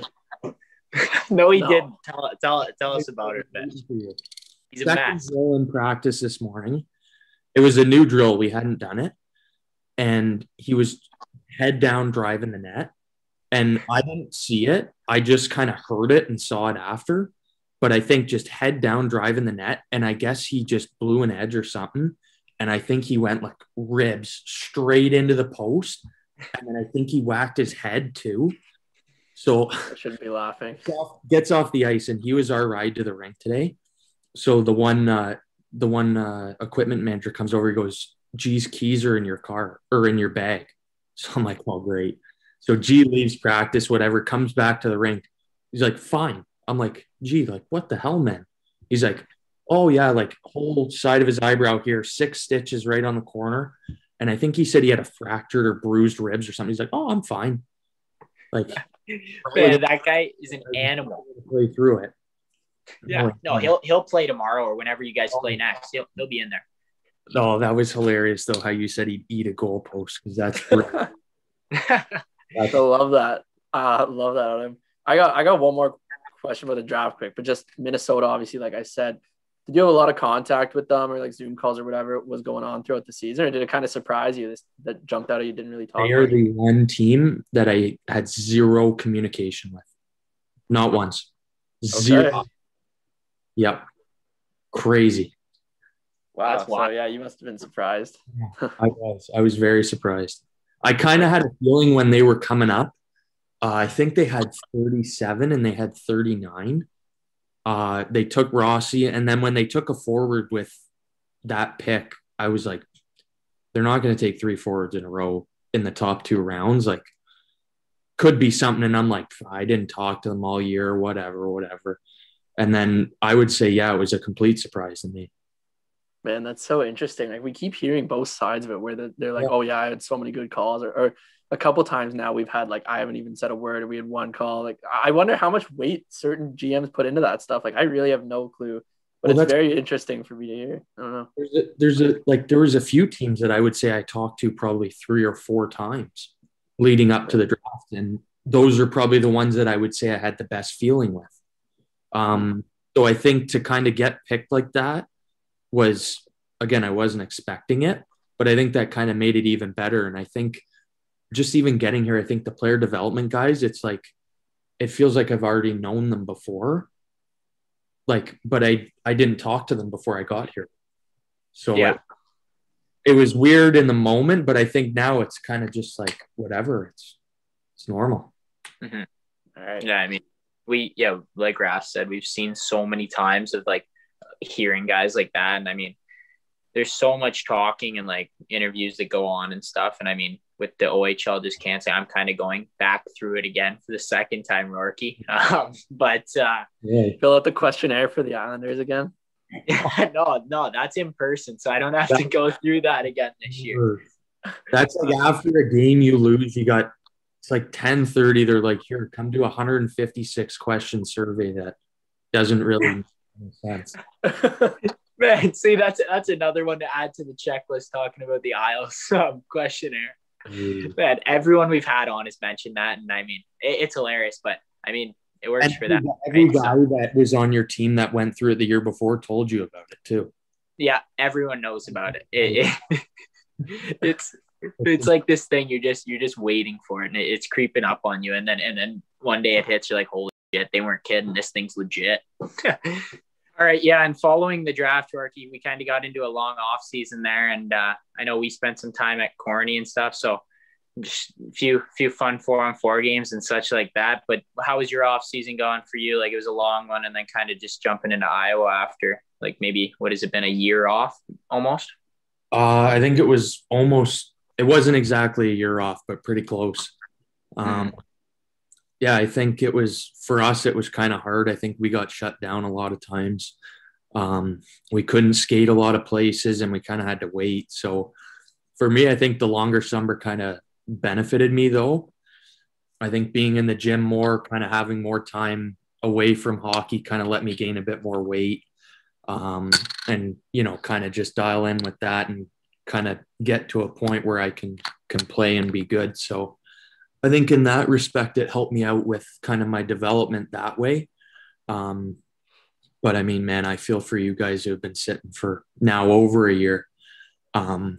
no, he
No.
did. Tell tell tell us about it, Ben. He's a
Second
mess.
drill in practice this morning. It was a new drill. We hadn't done it. And he was head down driving the net. And I didn't see it. I just kind of heard it and saw it after. But I think just head down driving the net. And I guess he just blew an edge or something. And I think he went like ribs straight into the post. And then I think he whacked his head too. So
I shouldn't be laughing.
gets off, the ice and he was our ride to the rink today. So the one uh the one uh equipment manager comes over, he goes, G's keys are in your car or in your bag. So I'm like, well, great. So G leaves practice, whatever, comes back to the rink. He's like, fine. I'm like, G, like, what the hell, man? He's like, oh yeah, like whole side of his eyebrow here, six stitches right on the corner. And I think he said he had a fractured or bruised ribs or something. He's like, oh, I'm fine. Like
Man, that guy is an animal.
play through it.
Yeah, no, he'll he'll play tomorrow or whenever you guys play next. He'll he'll be in there.
Oh, that was hilarious though. How you said he'd eat a goalpost because that's.
I love that. I love that on him. I got I got one more question about the draft pick, but just Minnesota, obviously, like I said, did you have a lot of contact with them or like Zoom calls or whatever was going on throughout the season, or did it kind of surprise you this that jumped out of you didn't really talk?
they are the one team that I had zero communication with, not once. Zero. Yep. Crazy.
Wow.
That's
So yeah, you must have been surprised.
I was. I was very surprised. I kind of had a feeling when they were coming up. Uh, I think they had 37 and they had 39. Uh, they took Rossi, and then when they took a forward with that pick, I was like, they're not going to take three forwards in a row in the top two rounds. Like, could be something. And I'm like, I didn't talk to them all year, whatever, whatever. And then I would say, yeah, it was a complete surprise to me.
Man, that's so interesting. Like we keep hearing both sides of it, where the, they're like,
Yeah.
"Oh yeah, I had so many good calls," or, or a couple times now we've had like I haven't even said a word, we had one call. Like I wonder how much weight certain GMs put into that stuff. Like I really have no clue, but
Well,
it's very interesting for me to hear. I don't know.
There's a, there's a like there was a few teams that I would say I talked to probably three or four times leading up to the draft, and those are probably the ones that I would say I had the best feeling with. Um, so I think to kind of get picked like that was again I wasn't expecting it, but I think that kind of made it even better. And I think just even getting here, I think the player development guys, it's like it feels like I've already known them before. Like, but I I didn't talk to them before I got here. So
Yeah.
it, it was weird in the moment, but I think now it's kind of just like whatever. It's it's normal. Mm-hmm.
All right.
Yeah, I mean, we yeah, like Raph said, we've seen so many times of like hearing guys like that, and I mean, there's so much talking and like interviews that go on and stuff, and I mean, with the OHL just canceling, I'm kind of going back through it again for the second time, Rourke. Um, but uh,
yeah. fill out the questionnaire for the Islanders again.
no, no, that's in person, so I don't have to go through that again this year.
That's like after a game you lose, you got it's like 10 30. They're like, here, come do a 156 question survey that doesn't really make sense.
Man, see, that's that's another one to add to the checklist talking about the Isles um, questionnaire. Mm. Man, everyone we've had on has mentioned that, and I mean, it, it's hilarious. But I mean, it works and for them.
Every guy so, that was on your team that went through it the year before told you about it too.
Yeah, everyone knows about it. it, it it's it's like this thing you're just you're just waiting for it, and it's creeping up on you, and then and then one day it hits, you're like, holy shit, they weren't kidding. This thing's legit. All right, yeah, and following the draft, Rourke, we kind of got into a long off season there, and uh, I know we spent some time at Corny and stuff, so just a few few fun four on four games and such like that. But how was your off season going for you? Like it was a long one, and then kind of just jumping into Iowa after like maybe what has it been a year off almost?
Uh, I think it was almost. It wasn't exactly a year off, but pretty close. Um, mm yeah, I think it was for us, it was kind of hard. I think we got shut down a lot of times. Um, we couldn't skate a lot of places and we kind of had to wait. So for me, I think the longer summer kind of benefited me though. I think being in the gym more, kind of having more time away from hockey, kind of let me gain a bit more weight. Um, and you know, kind of just dial in with that and kind of get to a point where I can can play and be good. So I think in that respect, it helped me out with kind of my development that way. Um, but I mean, man, I feel for you guys who have been sitting for now over a year um,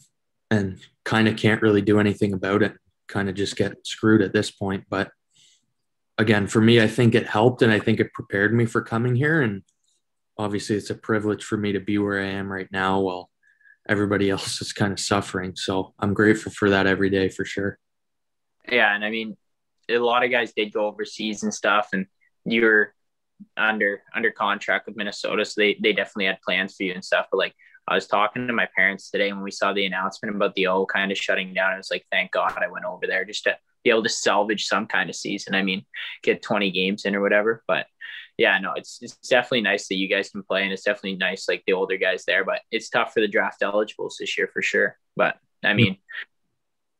and kind of can't really do anything about it, kind of just get screwed at this point. But again, for me, I think it helped and I think it prepared me for coming here. And obviously, it's a privilege for me to be where I am right now while everybody else is kind of suffering. So I'm grateful for that every day for sure.
Yeah, and I mean, a lot of guys did go overseas and stuff, and you were under under contract with Minnesota, so they they definitely had plans for you and stuff. But like, I was talking to my parents today when we saw the announcement about the O kind of shutting down. I was like, thank God I went over there just to be able to salvage some kind of season. I mean, get 20 games in or whatever. But yeah, no, it's it's definitely nice that you guys can play, and it's definitely nice like the older guys there. But it's tough for the draft eligibles this year for sure. But I mean,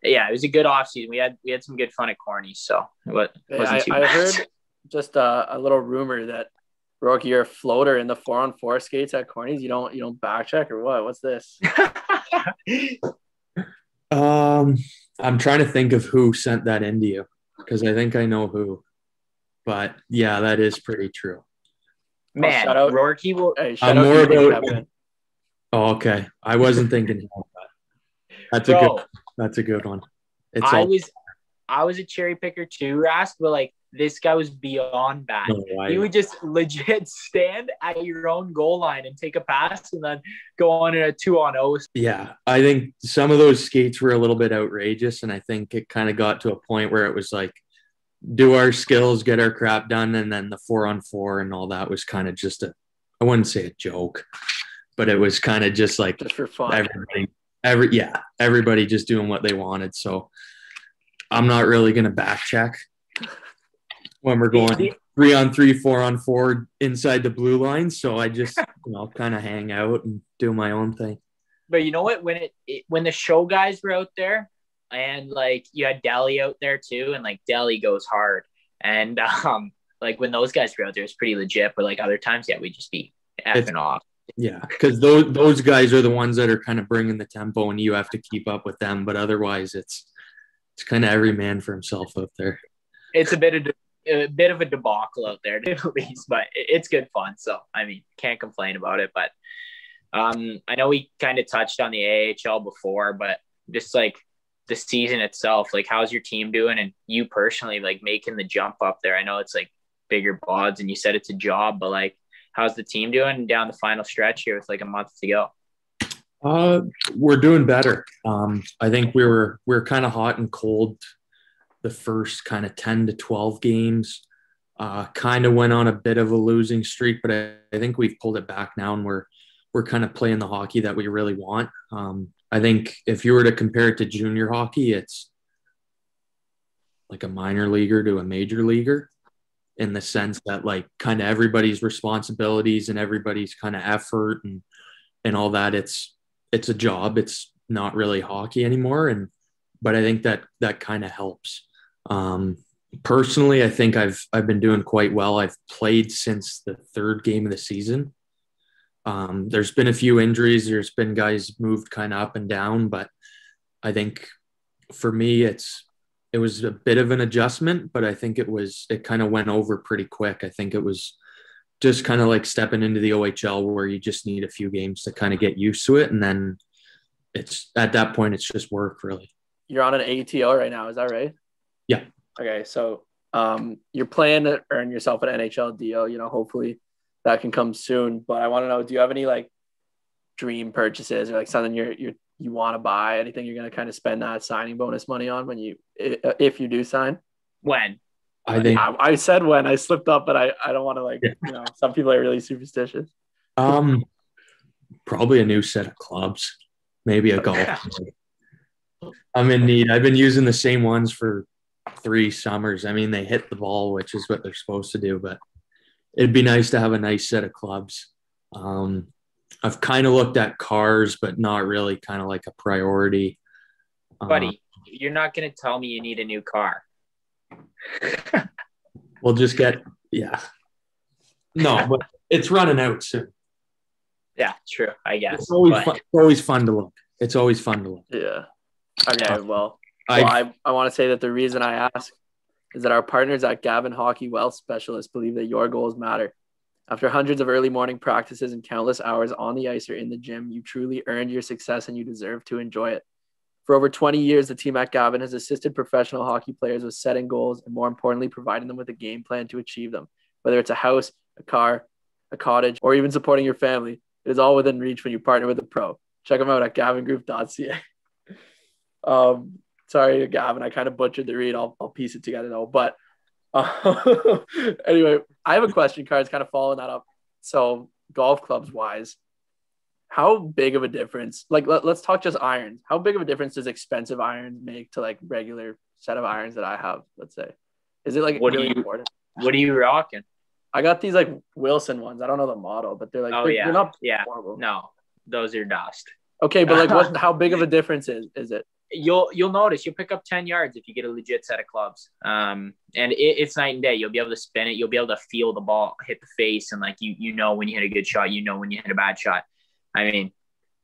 yeah, it was a good off season. We had we had some good fun at Corny, so what wasn't
too I, I heard just a, a, little rumor that Rourke, you're a floater in the four on four skates at Corny's. You don't you don't back check or what? What's this?
um, I'm trying to think of who sent that into you because I think I know who. But yeah, that is pretty true.
Man, oh, shout out Rourke will.
Hey, I'm more about. Oh, okay. I wasn't thinking that. That's Bro, a good. That's a good one.
It's I all- was I was a cherry picker too, Rask, but like this guy was beyond bad. No, you would just legit stand at your own goal line and take a pass and then go on in a two on O.
Yeah, I think some of those skates were a little bit outrageous, and I think it kind of got to a point where it was like do our skills, get our crap done, and then the four on four and all that was kind of just a I wouldn't say a joke, but it was kind of just like
just for fun.
Everybody every yeah, everybody just doing what they wanted. So I'm not really gonna back check when we're going three on three, four on four inside the blue line. So I just you know kind of hang out and do my own thing.
But you know what? When it, it when the show guys were out there, and like you had Delly out there too, and like Delly goes hard, and um like when those guys were out there, it's pretty legit. But like other times, yeah, we just be effing it's, off.
Yeah, because those those guys are the ones that are kind of bringing the tempo, and you have to keep up with them. But otherwise, it's it's kind of every man for himself out there.
It's a bit of a bit of a debacle out there, at least, but it's good fun. So I mean, can't complain about it. But um, I know we kind of touched on the AHL before, but just like the season itself, like how's your team doing, and you personally, like making the jump up there? I know it's like bigger bods, and you said it's a job, but like how's the team doing down the final stretch here with like a month to go?
Uh, we're doing better. Um, I think we were we are kind of hot and cold the first kind of 10 to 12 games. Uh, kind of went on a bit of a losing streak, but I, I, think we've pulled it back now and we're we're kind of playing the hockey that we really want. Um, I think if you were to compare it to junior hockey, it's like a minor leaguer to a major leaguer in the sense that like kind of everybody's responsibilities and everybody's kind of effort and and all that it's it's a job. It's not really hockey anymore and but i think that that kind of helps. Um personally i think i've i've been doing quite well. I've played since the third game of the season. Um there's been a few injuries. There's been guys moved kind of up and down but i think for me it's it was a bit of an adjustment, but I think it was it kind of went over pretty quick. I think it was just kind of like stepping into the OHL where you just need a few games to kind of get used to it, and then it's at that point it's just work really.
You're on an ATO right now, is that right?
Yeah.
Okay, so um, you're playing to earn yourself an NHL deal. You know, hopefully that can come soon. But I want to know, do you have any like dream purchases or like something you're you're you want to buy? Anything you're going to kind of spend that signing bonus money on when you if you do sign?
When?
I think
I, I said when I slipped up, but I, I don't want to like you know some people are really superstitious.
Um, probably a new set of clubs, maybe a golf. I'm in need. I've been using the same ones for three summers. I mean, they hit the ball, which is what they're supposed to do, but it'd be nice to have a nice set of clubs. Um, I've kind of looked at cars, but not really kind of like a priority.
Buddy, uh, you're not going to tell me you need a new car.
we'll just get, yeah. No, but it's running out soon.
Yeah, true. I guess.
It's always, fun, it's always fun to look. It's always fun to look.
Yeah. Okay. Well, I, well, I, I want to say that the reason I ask is that our partners at Gavin Hockey Wealth Specialists believe that your goals matter after hundreds of early morning practices and countless hours on the ice or in the gym, you truly earned your success and you deserve to enjoy it. For over 20 years, the team at Gavin has assisted professional hockey players with setting goals and, more importantly, providing them with a game plan to achieve them. Whether it's a house, a car, a cottage, or even supporting your family, it is all within reach when you partner with a pro. Check them out at gavingroup.ca. um, sorry, Gavin, I kind of butchered the read. I'll, I'll piece it together though. But uh, anyway, I have a question, cards kind of following that up. So, golf clubs wise, how big of a difference? Like, let, us talk just irons. How big of a difference does expensive irons make to like regular set of irons that I have? Let's say, is it like
what
really
you,
important?
What are you rocking?
I got these like Wilson ones. I don't know the model, but they're like,
oh
they're,
yeah,
they're not
yeah, horrible. no, those are dust.
Okay, but like, what? how big of a difference is is it?
You'll you'll notice you'll pick up 10 yards if you get a legit set of clubs. Um and it, it's night and day. You'll be able to spin it. You'll be able to feel the ball hit the face and like you you know when you hit a good shot. You know when you hit a bad shot. I mean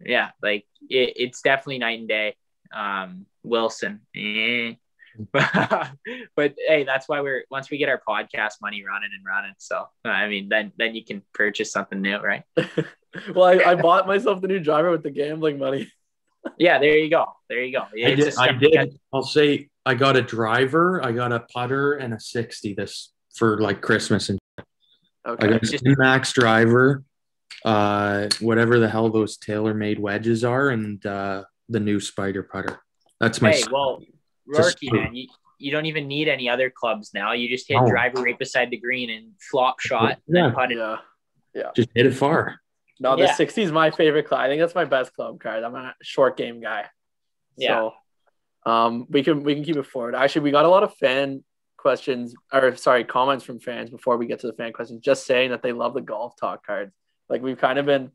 yeah like it, it's definitely night and day. Um wilson eh. but hey that's why we're once we get our podcast money running and running so i mean then then you can purchase something new right?
Well I, I bought myself the new driver with the gambling money
yeah, there you go. There you go.
I did, I did. I'll say I got a driver, I got a putter, and a sixty this for like Christmas and. Okay. I got a max driver, uh, whatever the hell those TaylorMade wedges are, and uh, the new spider putter. That's my.
Hey, well, Rourke, man, you, you don't even need any other clubs now. You just hit oh. driver right beside the green and flop shot yeah. and putt it.
Yeah. yeah.
Just hit it far.
No, the yeah. 60 is my favorite club. I think that's my best club card. I'm a short game guy. Yeah. So um we can we can keep it forward. Actually, we got a lot of fan questions or sorry, comments from fans before we get to the fan questions, just saying that they love the golf talk cards. Like we've kind of been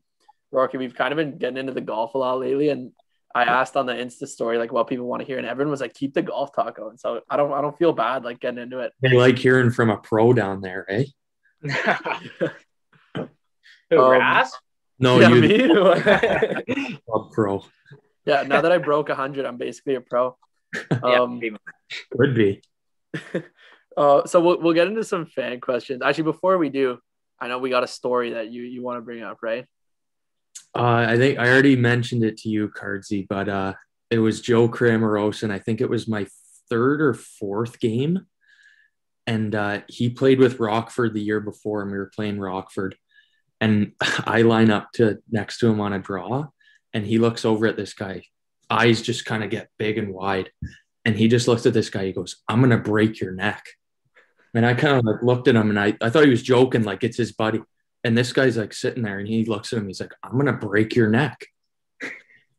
Rourke, we've kind of been getting into the golf a lot lately. And I asked on the Insta story like what people want to hear, and everyone was like, keep the golf talk going. So I don't I don't feel bad like getting into it.
They like hearing from a pro down there, eh?
Who, um,
no, yeah, you pro.
Yeah, now that I broke hundred, I'm basically a pro. Um,
yeah, could be.
Uh, so we'll we'll get into some fan questions. Actually, before we do, I know we got a story that you you want to bring up, right?
Uh, I think I already mentioned it to you, Cardsy, but uh, it was Joe Cramarossa, and I think it was my third or fourth game, and uh, he played with Rockford the year before, and we were playing Rockford and I line up to next to him on a draw, and he looks over at this guy. Eyes just kind of get big and wide, and he just looks at this guy. He goes, "I'm gonna break your neck." And I kind of like looked at him, and I I thought he was joking, like it's his buddy. And this guy's like sitting there, and he looks at him. He's like, "I'm gonna break your neck."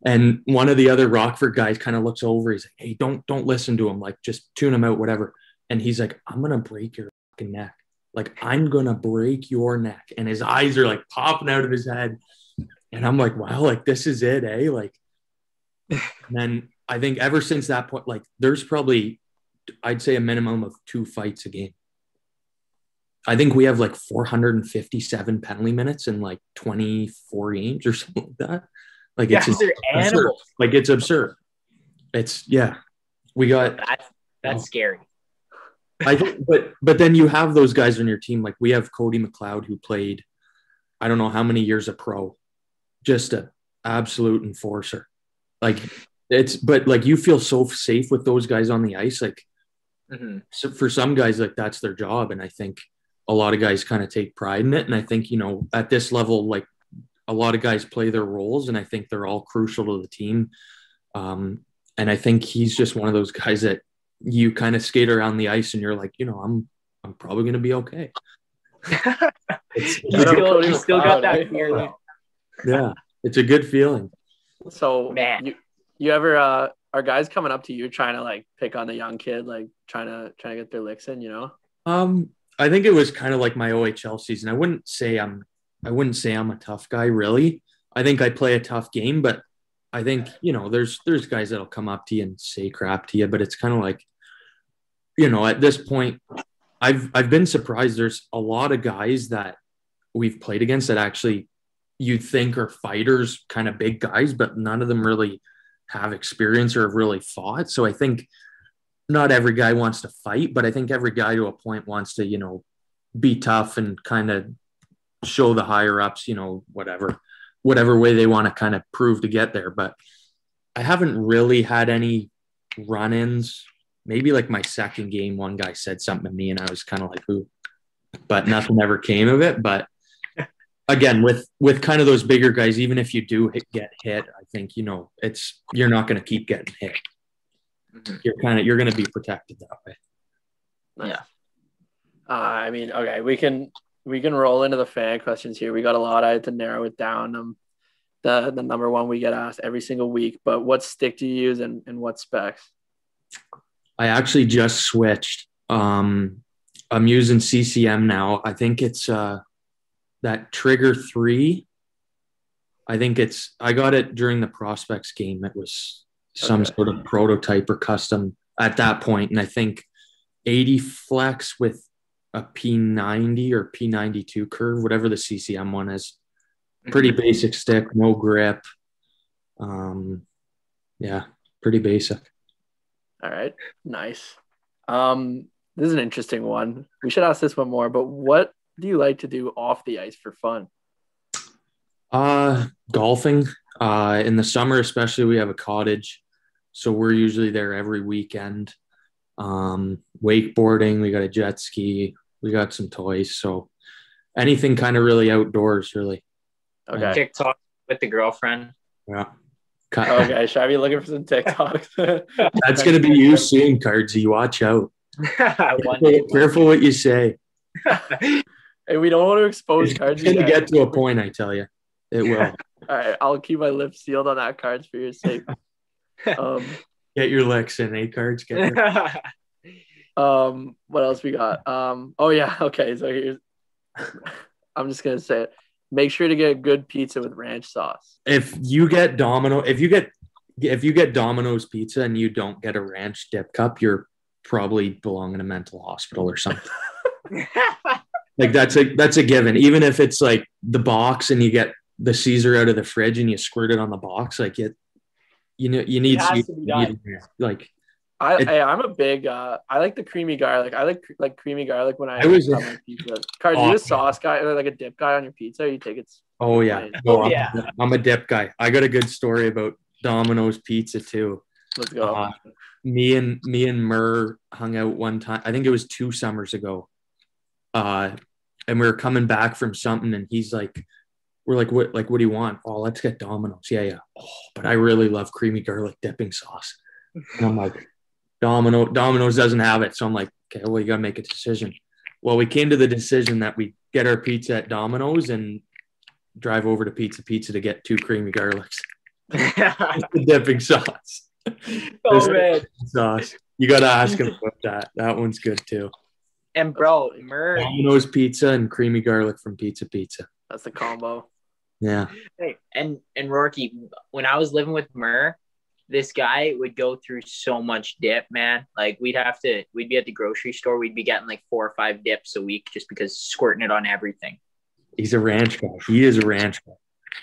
And one of the other Rockford guys kind of looks over. He's like, "Hey, don't don't listen to him. Like, just tune him out, whatever." and he's like, I'm gonna break your neck. Like, I'm gonna break your neck. And his eyes are like popping out of his head. And I'm like, wow, like this is it, eh? Like, and then I think ever since that point, like there's probably I'd say a minimum of two fights a game. I think we have like 457 penalty minutes in like 24 games or something like that. Like
Yeah,
it's absurd.
animals.
Like it's absurd. It's yeah. We got
That's that's
Oh.
scary.
I think, but but then you have those guys on your team. Like we have Cody McLeod who played, I don't know how many years a pro, just a absolute enforcer. Like it's but like you feel so safe with those guys on the ice. Like
Mhm.
so for some guys, like that's their job, and I think a lot of guys kind of take pride in it. And I think you know at this level, like a lot of guys play their roles, and I think they're all crucial to the team. Um, and I think he's just one of those guys that you kind of skate around the ice, and you're like, you know, I'm I'm probably gonna be okay. It's,
You still, you still got that fear though.
yeah, it's a good feeling.
So
Man.
you you ever uh are guys coming up to you trying to like pick on the young kid, like trying to trying to get their licks in, you know?
Um, I think it was kind of like my OHL season. I wouldn't say I'm I wouldn't say I'm a tough guy really. I think I play a tough game, but I think, you know, there's there's guys that'll come up to you and say crap to you, but it's kind of like you know, at this point I've I've been surprised there's a lot of guys that we've played against that actually you'd think are fighters, kind of big guys, but none of them really have experience or have really fought. So I think not every guy wants to fight, but I think every guy to a point wants to, you know, be tough and kind of show the higher ups, you know, whatever, whatever way they want to kind of prove to get there. But I haven't really had any run ins. Maybe like my second game, one guy said something to me and I was kind of like, ooh, but nothing ever came of it. But again, with with kind of those bigger guys, even if you do hit, get hit, I think, you know, it's you're not going to keep getting hit.
Mhm.
You're kind of you're going to be protected that way.
Yeah.
Uh, I mean, okay, we can we can roll into the fan questions here. We got a lot. I had to narrow it down. Um, the the number one we get asked every single week. But what stick do you use and, and what specs?
I actually just switched. Um, I'm using CCM now. I think it's uh, that Trigger 3. I think it's, I got it during the Prospects game. It was some
Okay.
sort of prototype or custom at that point, And I think 80 flex with a P90 or P92 curve, whatever the CCM one is. Pretty basic stick, no grip. Um, yeah, pretty basic.
All right, nice. Um, this is an interesting one. We should ask this one more. But what do you like to do off the ice for fun?
Uh, golfing. Uh, in the summer, especially, we have a cottage, so we're usually there every weekend. Um, wakeboarding. We got a jet ski. We got some toys. So anything kind of really outdoors, really.
Okay.
TikTok with the girlfriend.
Yeah. Cut-
Okay, should I be looking for some TikToks?
That's gonna be you soon, Cardsy. Watch out.
One day.
Careful what you say.
hey, we don't want to expose cards.
It's
cards.
gonna get to a point, I tell you. It will.
All right, I'll keep my lips sealed on that cards for your sake. Um,
Get your licks in, eh, cards? Get your-
um, what else we got? Um, oh yeah, okay. So here's, I'm just gonna say it. Make sure to get a good pizza with ranch sauce.
if you get Domino, if you get if you get Domino's pizza and you don't get a ranch dip cup, you're probably belong in a mental hospital or something. like that's a that's a given. Even if it's like the box and you get the Caesar out of the fridge and you squirt it on the box, like it, you know, you need,
has
you
to be
need
done.
like
I,
It-
I I'm a big uh I like the creamy garlic. I like like creamy garlic when I,
I was-
have my pizza. Cards, you
Oh.
a sauce guy or like a dip guy on your pizza? Or you take it.
oh yeah,
Right.
no, I'm,
Yeah.
I'm a dip guy. I got a good story about Domino's pizza too.
Let's go.
Uh, me and me and Murr hung out one time. I think it was two summers ago. Uh, and we were coming back from something, and he's like, "We're like, what? Like, what do you want? Oh, let's get Domino's. Yeah, yeah. Oh, but I really love creamy garlic dipping sauce." And I'm like, "Domino, Domino's doesn't have it." So I'm like, "Okay, well, you gotta make a decision." Well, we came to the decision that we get our pizza at Domino's and drive over to Pizza Pizza to get two creamy garlics, the dipping sauce.
oh man,
sauce. You got to ask him about that. That one's good too.
And bro, Murr,
Domino's pizza and creamy garlic from Pizza Pizza.
That's the combo.
Yeah.
hey, and and Rourke, when I was living with Murr, this guy would go through so much dip, man. Like we'd have to, we'd be at the grocery store, we'd be getting like four or five dips a week just because squirting it on everything.
He's a ranch guy. He is a ranch guy.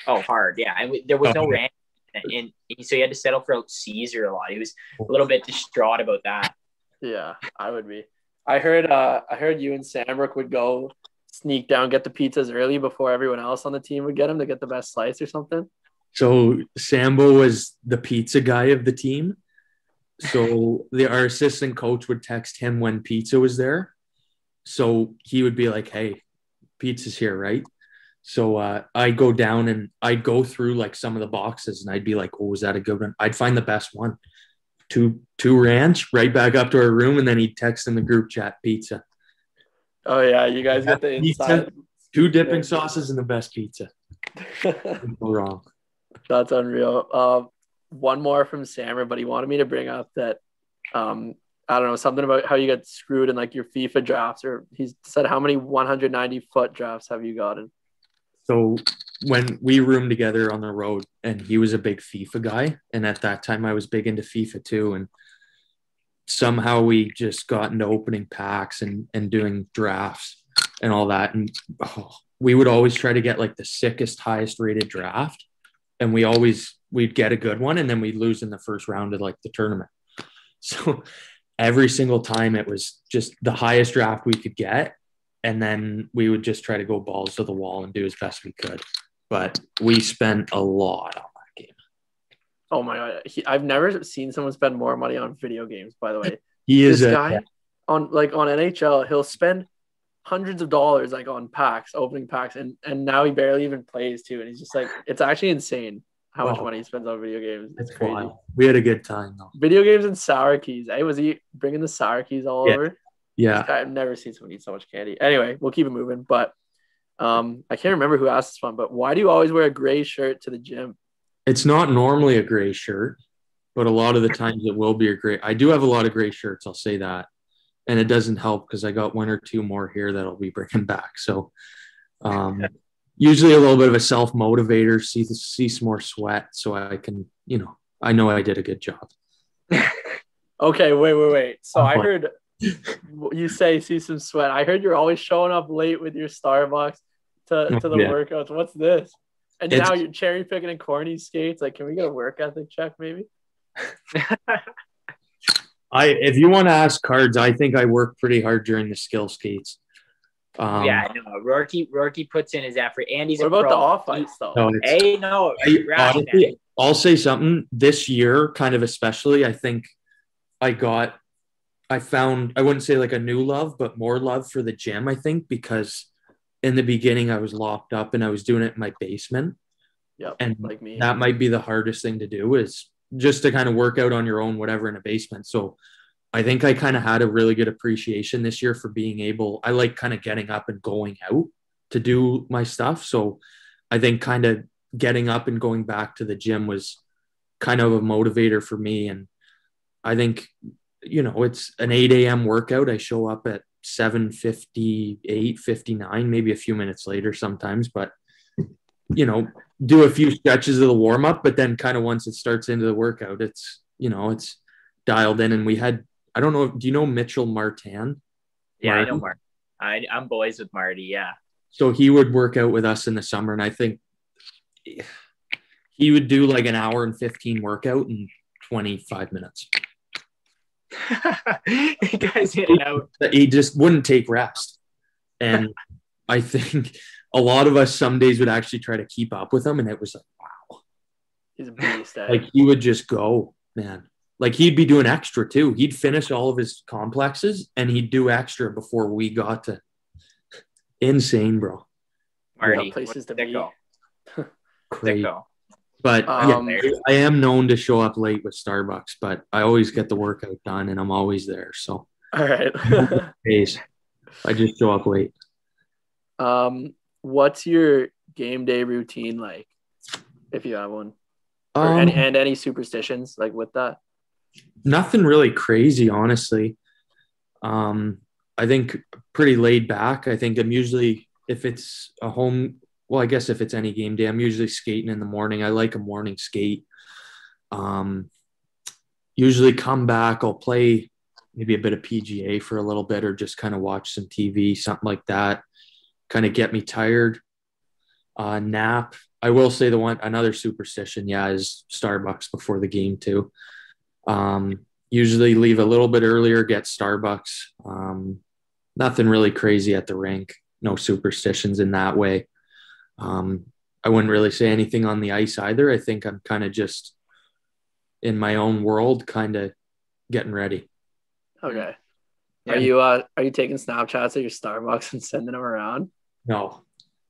Oh, hard, yeah. And we- there was no
Oh, yeah.
ranch, and so he had to settle for Caesar a lot. He was a little bit distraught about that.
Yeah, I would be. I heard uh I heard you and Sambrook would go sneak down, get the pizzas early before everyone else on the team would get them to get the best slice or something.
So Sambo was the pizza guy of the team. So the our assistant coach would text him when pizza was there. So he would be like, "Hey, pizza's here, right?" So uh, I'd go down and I'd go through like some of the boxes and I'd be like, "Oh, was that a good one?" I'd find the best one. Two two ranch, right back up to our room, and then he'd text in the group chat, "Pizza."
Oh yeah, you guys get the
Pizza.
inside.
Two dipping sauces and the best pizza. Wrong.
That's unreal. Um, one more from Sammer, but he wanted me to bring up that um, I don't know something about how you got screwed in like your FIFA drafts, or he said how many 190 FUT drafts have you gotten?
So when we roomed together on the road, and he was a big FIFA guy, and at that time I was big into FIFA too, and somehow we just got into opening packs and and doing drafts and all that, and oh, we would always try to get like the sickest, highest rated draft, and we always we'd get a good one, and then we'd lose in the first round of like the tournament. So every single time it was just the highest draft we could get and then we would just try to go balls to the wall and do as best we could. But we spent a lot.
Oh my god, he, I've never seen someone spend more money on video games. By the way,
He is
this
a
guy on like on NHL, he'll spend hundreds of dollars like on packs, opening packs, and and now he barely even plays too. And he's just like, it's actually insane how much money he spends on video games. It's
That's
crazy.
wild. We had a good time though.
Video games and sour keys. Hey, was he bringing the sour keys all
Yeah.
over?
Yeah.
I've never seen someone eat so much candy. Anyway, we'll keep it moving. But um, I can't remember who asked this one, but why do you always wear a gray shirt to the gym?
It's not normally a gray shirt, but a lot of the times it will be a gray. I do have a lot of gray shirts, I'll say that. And it doesn't help because I got one or two more here that I'll be bringing back. So um, usually a little bit of a self motivator, see see some more sweat so I can, you know, I know I did a good job.
Okay, wait, wait, wait. So I heard you say see some sweat. I heard you're always showing up late with your Starbucks to, to the
Yeah.
workouts. What's this? And
It's-
now you're cherry picking and corny skates. Like, can we get a work ethic check maybe?
I if you want to ask cards, I think I work pretty hard during the skill skates. Um,
yeah, no, Rourke, Rourke puts in his effort, and he's
What
a
about
pro.
the off ice though?
no,
Hey, no,
I, honestly, I'll say something this year, kind of especially. I think I got, I found, I wouldn't say like a new love, but more love for the gym. I think because in the beginning I was locked up and I was doing it in my basement,
Yep,
and
like me.
that might be the hardest thing to do is just to kind of work out on your own, whatever in a basement. So I think I kind of had a really good appreciation this year for being able, I like kind of getting up and going out to do my stuff. So I think kind of getting up and going back to the gym was kind of a motivator for me. And I think, you know, it's an 8 a.m. workout. I show up at 7 58, 59, maybe a few minutes later sometimes, but you know, do a few stretches of the warm up, but then kind of once it starts into the workout, it's you know, it's dialed in. And we had, I don't know, do you know Mitchell Martin?
yeah, I know? Mark. I, I'm boys with Marty. Yeah,
So he would work out with us in the summer, and I think he would do like an hour and 15 workout in 25 minutes.
you guys in and out.
He just wouldn't take rest. And I think a lot of us some days would actually try to keep up with him, and it was like, wow.
He's a beast. eh?
like he would just go man like he'd be doing extra too he'd finish all of his complexes and he'd do extra before we got to insane bro
Marty,
places to
sicko,
be.
crazy
sicko.
But
Um,
yeah, i am known to show up late with starbucks but i always get the workout done and i'm always there so
All right.
days i just show up late
um, what's your game day routine like, if you have one, or
um,
any and any superstitions like with that?
Nothing really crazy, honestly. Um, I think pretty laid back. I think I'm usually if it's a home. Well, I guess if it's any game day, I'm usually skating in the morning. I like a morning skate. Um, usually come back. I'll play maybe a bit of PGA for a little bit, or just kind of watch some TV, something like that. Kind of get me tired. Uh, nap. I will say the one another superstition, yeah, is Starbucks before the game too. Um, usually leave a little bit earlier, get Starbucks. Um, nothing really crazy at the rink. No superstitions in that way. Um, I wouldn't really say anything on the ice either. I think I'm kind of just in my own world, kind of getting ready.
Okay. Yeah. Are you uh are you taking Snapchats at your Starbucks and sending them around?
No,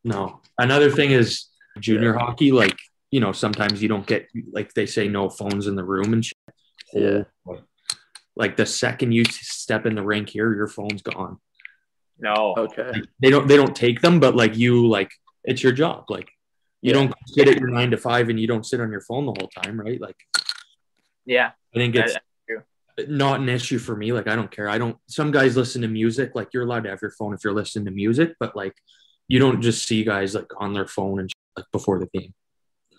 no. Another thing is junior yeah. hockey. Like you know, sometimes you don't get like they say no phones in the room and shit.
Yeah.
Like the second you step in the rink here, your phone's gone.
No.
Okay.
Like, they don't they don't take them, but like you like it's your job. Like you yeah. don't sit at your nine to five and you don't sit on your phone the whole time, right? Like
yeah.
I think it's not an issue for me. Like I don't care. I don't some guys listen to music. Like you're allowed to have your phone if you're listening to music, but like you don't just see guys like on their phone and like before the game.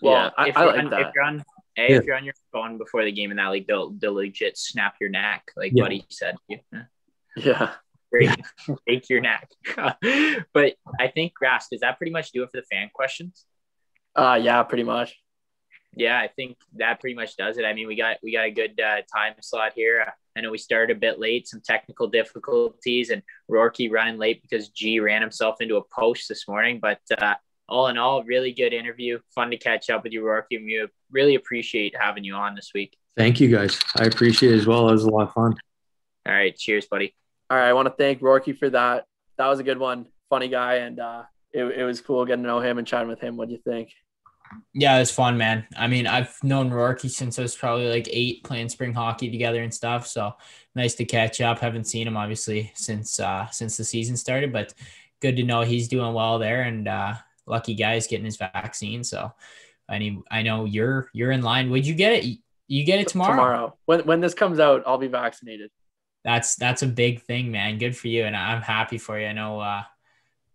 Well, yeah, I, I like on, that. If you're on a, yeah. if you're on your phone before the game in that league, they'll they'll legit snap your neck, like yeah. Buddy said.
Yeah. Yeah.
Break, break your neck. but I think Rask, does that pretty much do it for the fan questions?
Uh yeah, pretty much.
Yeah, I think that pretty much does it. I mean, we got we got a good uh, time slot here. I know we started a bit late, some technical difficulties, and Rourke running late because G ran himself into a post this morning. But uh, all in all, really good interview. Fun to catch up with you, Rourke. We really appreciate having you on this week.
Thank you, guys. I appreciate it as well. It was a lot of fun.
All right. Cheers, buddy.
All right. I want to thank Rourke for that. That was a good one. Funny guy. And uh, it, it was cool getting to know him and chatting with him. What do you think?
Yeah, it was fun, man. I mean, I've known Rourke since I was probably like eight playing spring hockey together and stuff. So nice to catch up. Haven't seen him obviously since uh since the season started, but good to know he's doing well there and uh lucky guys getting his vaccine. So I mean, I know you're you're in line. Would you get it? You get it tomorrow.
Tomorrow. When when this comes out, I'll be vaccinated.
That's that's a big thing, man. Good for you, and I'm happy for you. I know. uh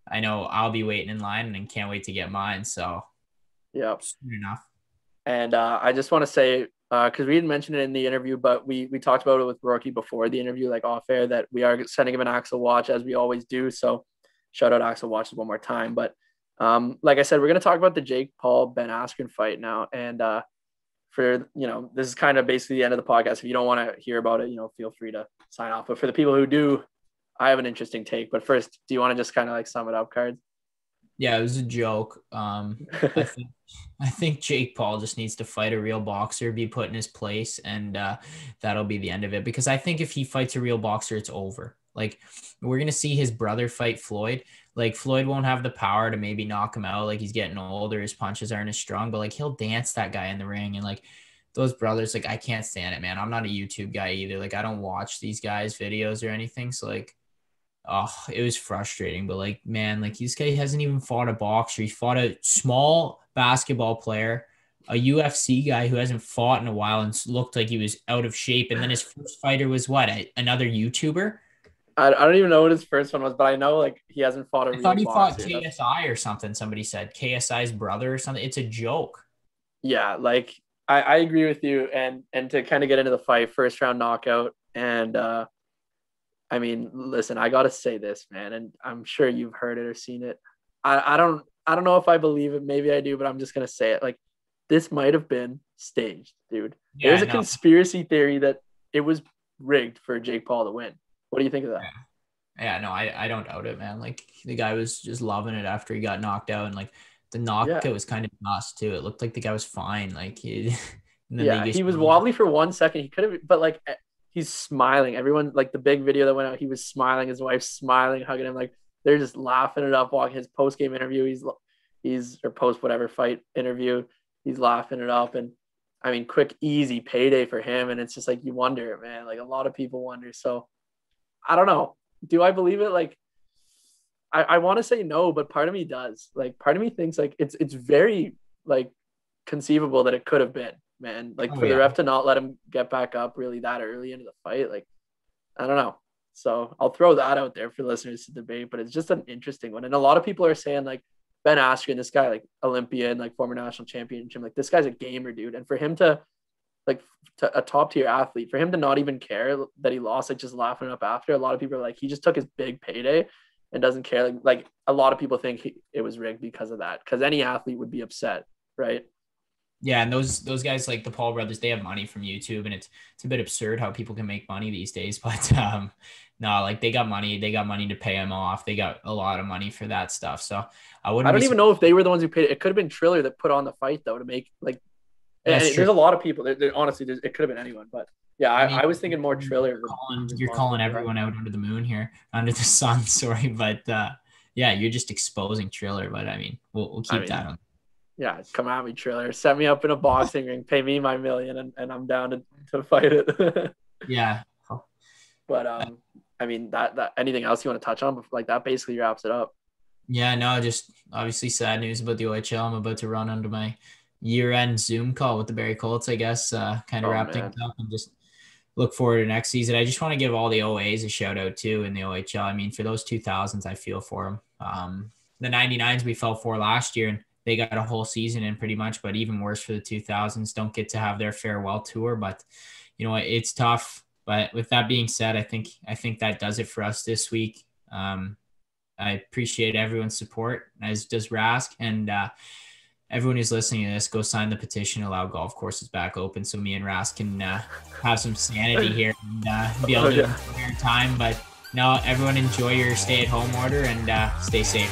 I know I'll be waiting in line and can't wait to get mine. So
yeah,
soon enough.
And uh, I just want to say because uh, we didn't mention it in the interview, but we we talked about it with Rourke before the interview, like off air, that we are sending him an Axel watch as we always do. So shout out Axel watches one more time. But um, like I said, we're going to talk about the Jake Paul Ben Askren fight now. And uh, for, you know, this is kind of basically the end of the podcast. If you don't want to hear about it, you know, feel free to sign off. But for the people who do, I have an interesting take. But first, do you want to just kind of like sum it up, cards?
Yeah, it was a joke. Um, I think I think Jake Paul just needs to fight a real boxer, be put in his place, and uh, that'll be the end of it. Because I think if he fights a real boxer, it's over. Like we're gonna see his brother fight Floyd. Like Floyd won't have the power to maybe knock him out. Like he's getting older, his punches aren't as strong, but like he'll dance that guy in the ring. And like those brothers, like I can't stand it, man. I'm not a YouTube guy either. Like I don't watch these guys' videos or anything. So like, oh, it was frustrating. But like, man, like this guy hasn't even fought a boxer. He fought a small basketball player a UFC guy who hasn't fought in a while and looked like he was out of shape. And then his first fighter was what? A, another YouTuber?
I, I don't even know what his first one was, but I know like he hasn't fought a.
I thought he fought KSI or something. Somebody said KSI's brother or something. It's a joke.
Yeah, like I, I agree with you, and and to kind of get into the fight, first round knockout, and uh, I mean, listen, I gotta say this, man, and I'm sure you've heard it or seen it. I, I don't I don't know if I believe it. Maybe I do, but I'm just gonna say it. Like this might have been staged, dude. Yeah, There's a conspiracy theory that it was rigged for Jake Paul to win. What do you think of that?
Yeah, yeah no, I, I don't doubt it, man. Like the guy was just loving it after he got knocked out, and like the knockout yeah. was kind of nuts too. It looked like the guy was fine. Like he,
yeah, he was wobbly for one second. He could have, but like eh, he's smiling. Everyone like the big video that went out, he was smiling. His wife smiling, hugging him. Like they're just laughing it up. Walking his post game interview, he's he's or post whatever fight interview, he's laughing it up. And I mean, quick, easy payday for him. And it's just like you wonder, man. Like a lot of people wonder. So I don't know. Do I believe it? Like, I, I want to say no, but part of me does. Like, part of me thinks like it's it's very like conceivable that it could have been man. Like
Oh,
for
yeah.
the ref to not let him get back up really that early into the fight, like I don't know. So I'll throw that out there for listeners to debate, but it's just an interesting one. And a lot of people are saying like Ben Askren, this guy like Olympian, like former national championship, like this guy's a gamer, dude. And for him to like to a top tier athlete, for him to not even care that he lost, like just laughing up after, a lot of people are like he just took his big payday and doesn't care. Like, like a lot of people think he, it was rigged because of that, because any athlete would be upset, right?
Yeah, and those those guys like the Paul brothers, they have money from YouTube, and it's it's a bit absurd how people can make money these days. But um, no, like they got money, they got money to pay him off. They got a lot of money for that stuff. So I wouldn't.
I don't even know if they were the ones who paid it. It could have been Triller that put on the fight though to make like. And, and there's a lot of people. There, there- honestly, it could have been anyone, but yeah, I,
I mean,
I was thinking more Triller.
You're calling, you're calling everyone out under the moon here, under the sun. Sorry, but uh, yeah, you're just exposing Triller. But I mean, we'll, we'll keep
mean,
that on.
Yeah, come at me, Triller. Set me up in a boxing ring, pay me my million, and, and I'm down to, to fight it.
Yeah,
but um, I mean that that anything else you want to touch on? Like that basically wraps it up.
yeah, no, just obviously sad news about the OHL. I'm about to run under my year-end Zoom call with the Barrie Colts. I guess uh, kind of
Oh,
wrap
man.
things up and just look forward to next season. I just want to give all the OAs a shout out too in the OHL. I mean, for those 2000s, I feel for them. Um, the 99s we fell for last year, and they got a whole season in pretty much. But even worse for the 2000s, don't get to have their farewell tour. But you know, it's tough. But with that being said, I think I think that does it for us this week. Um, I appreciate everyone's support, as does Rask, and uh, everyone who's listening to this. Go sign the petition. Allow golf courses back open, so me and Rask can uh, have some sanity here and uh, be able to
Yeah.
enjoy our time. But no, everyone enjoy your stay-at-home order and uh, stay safe.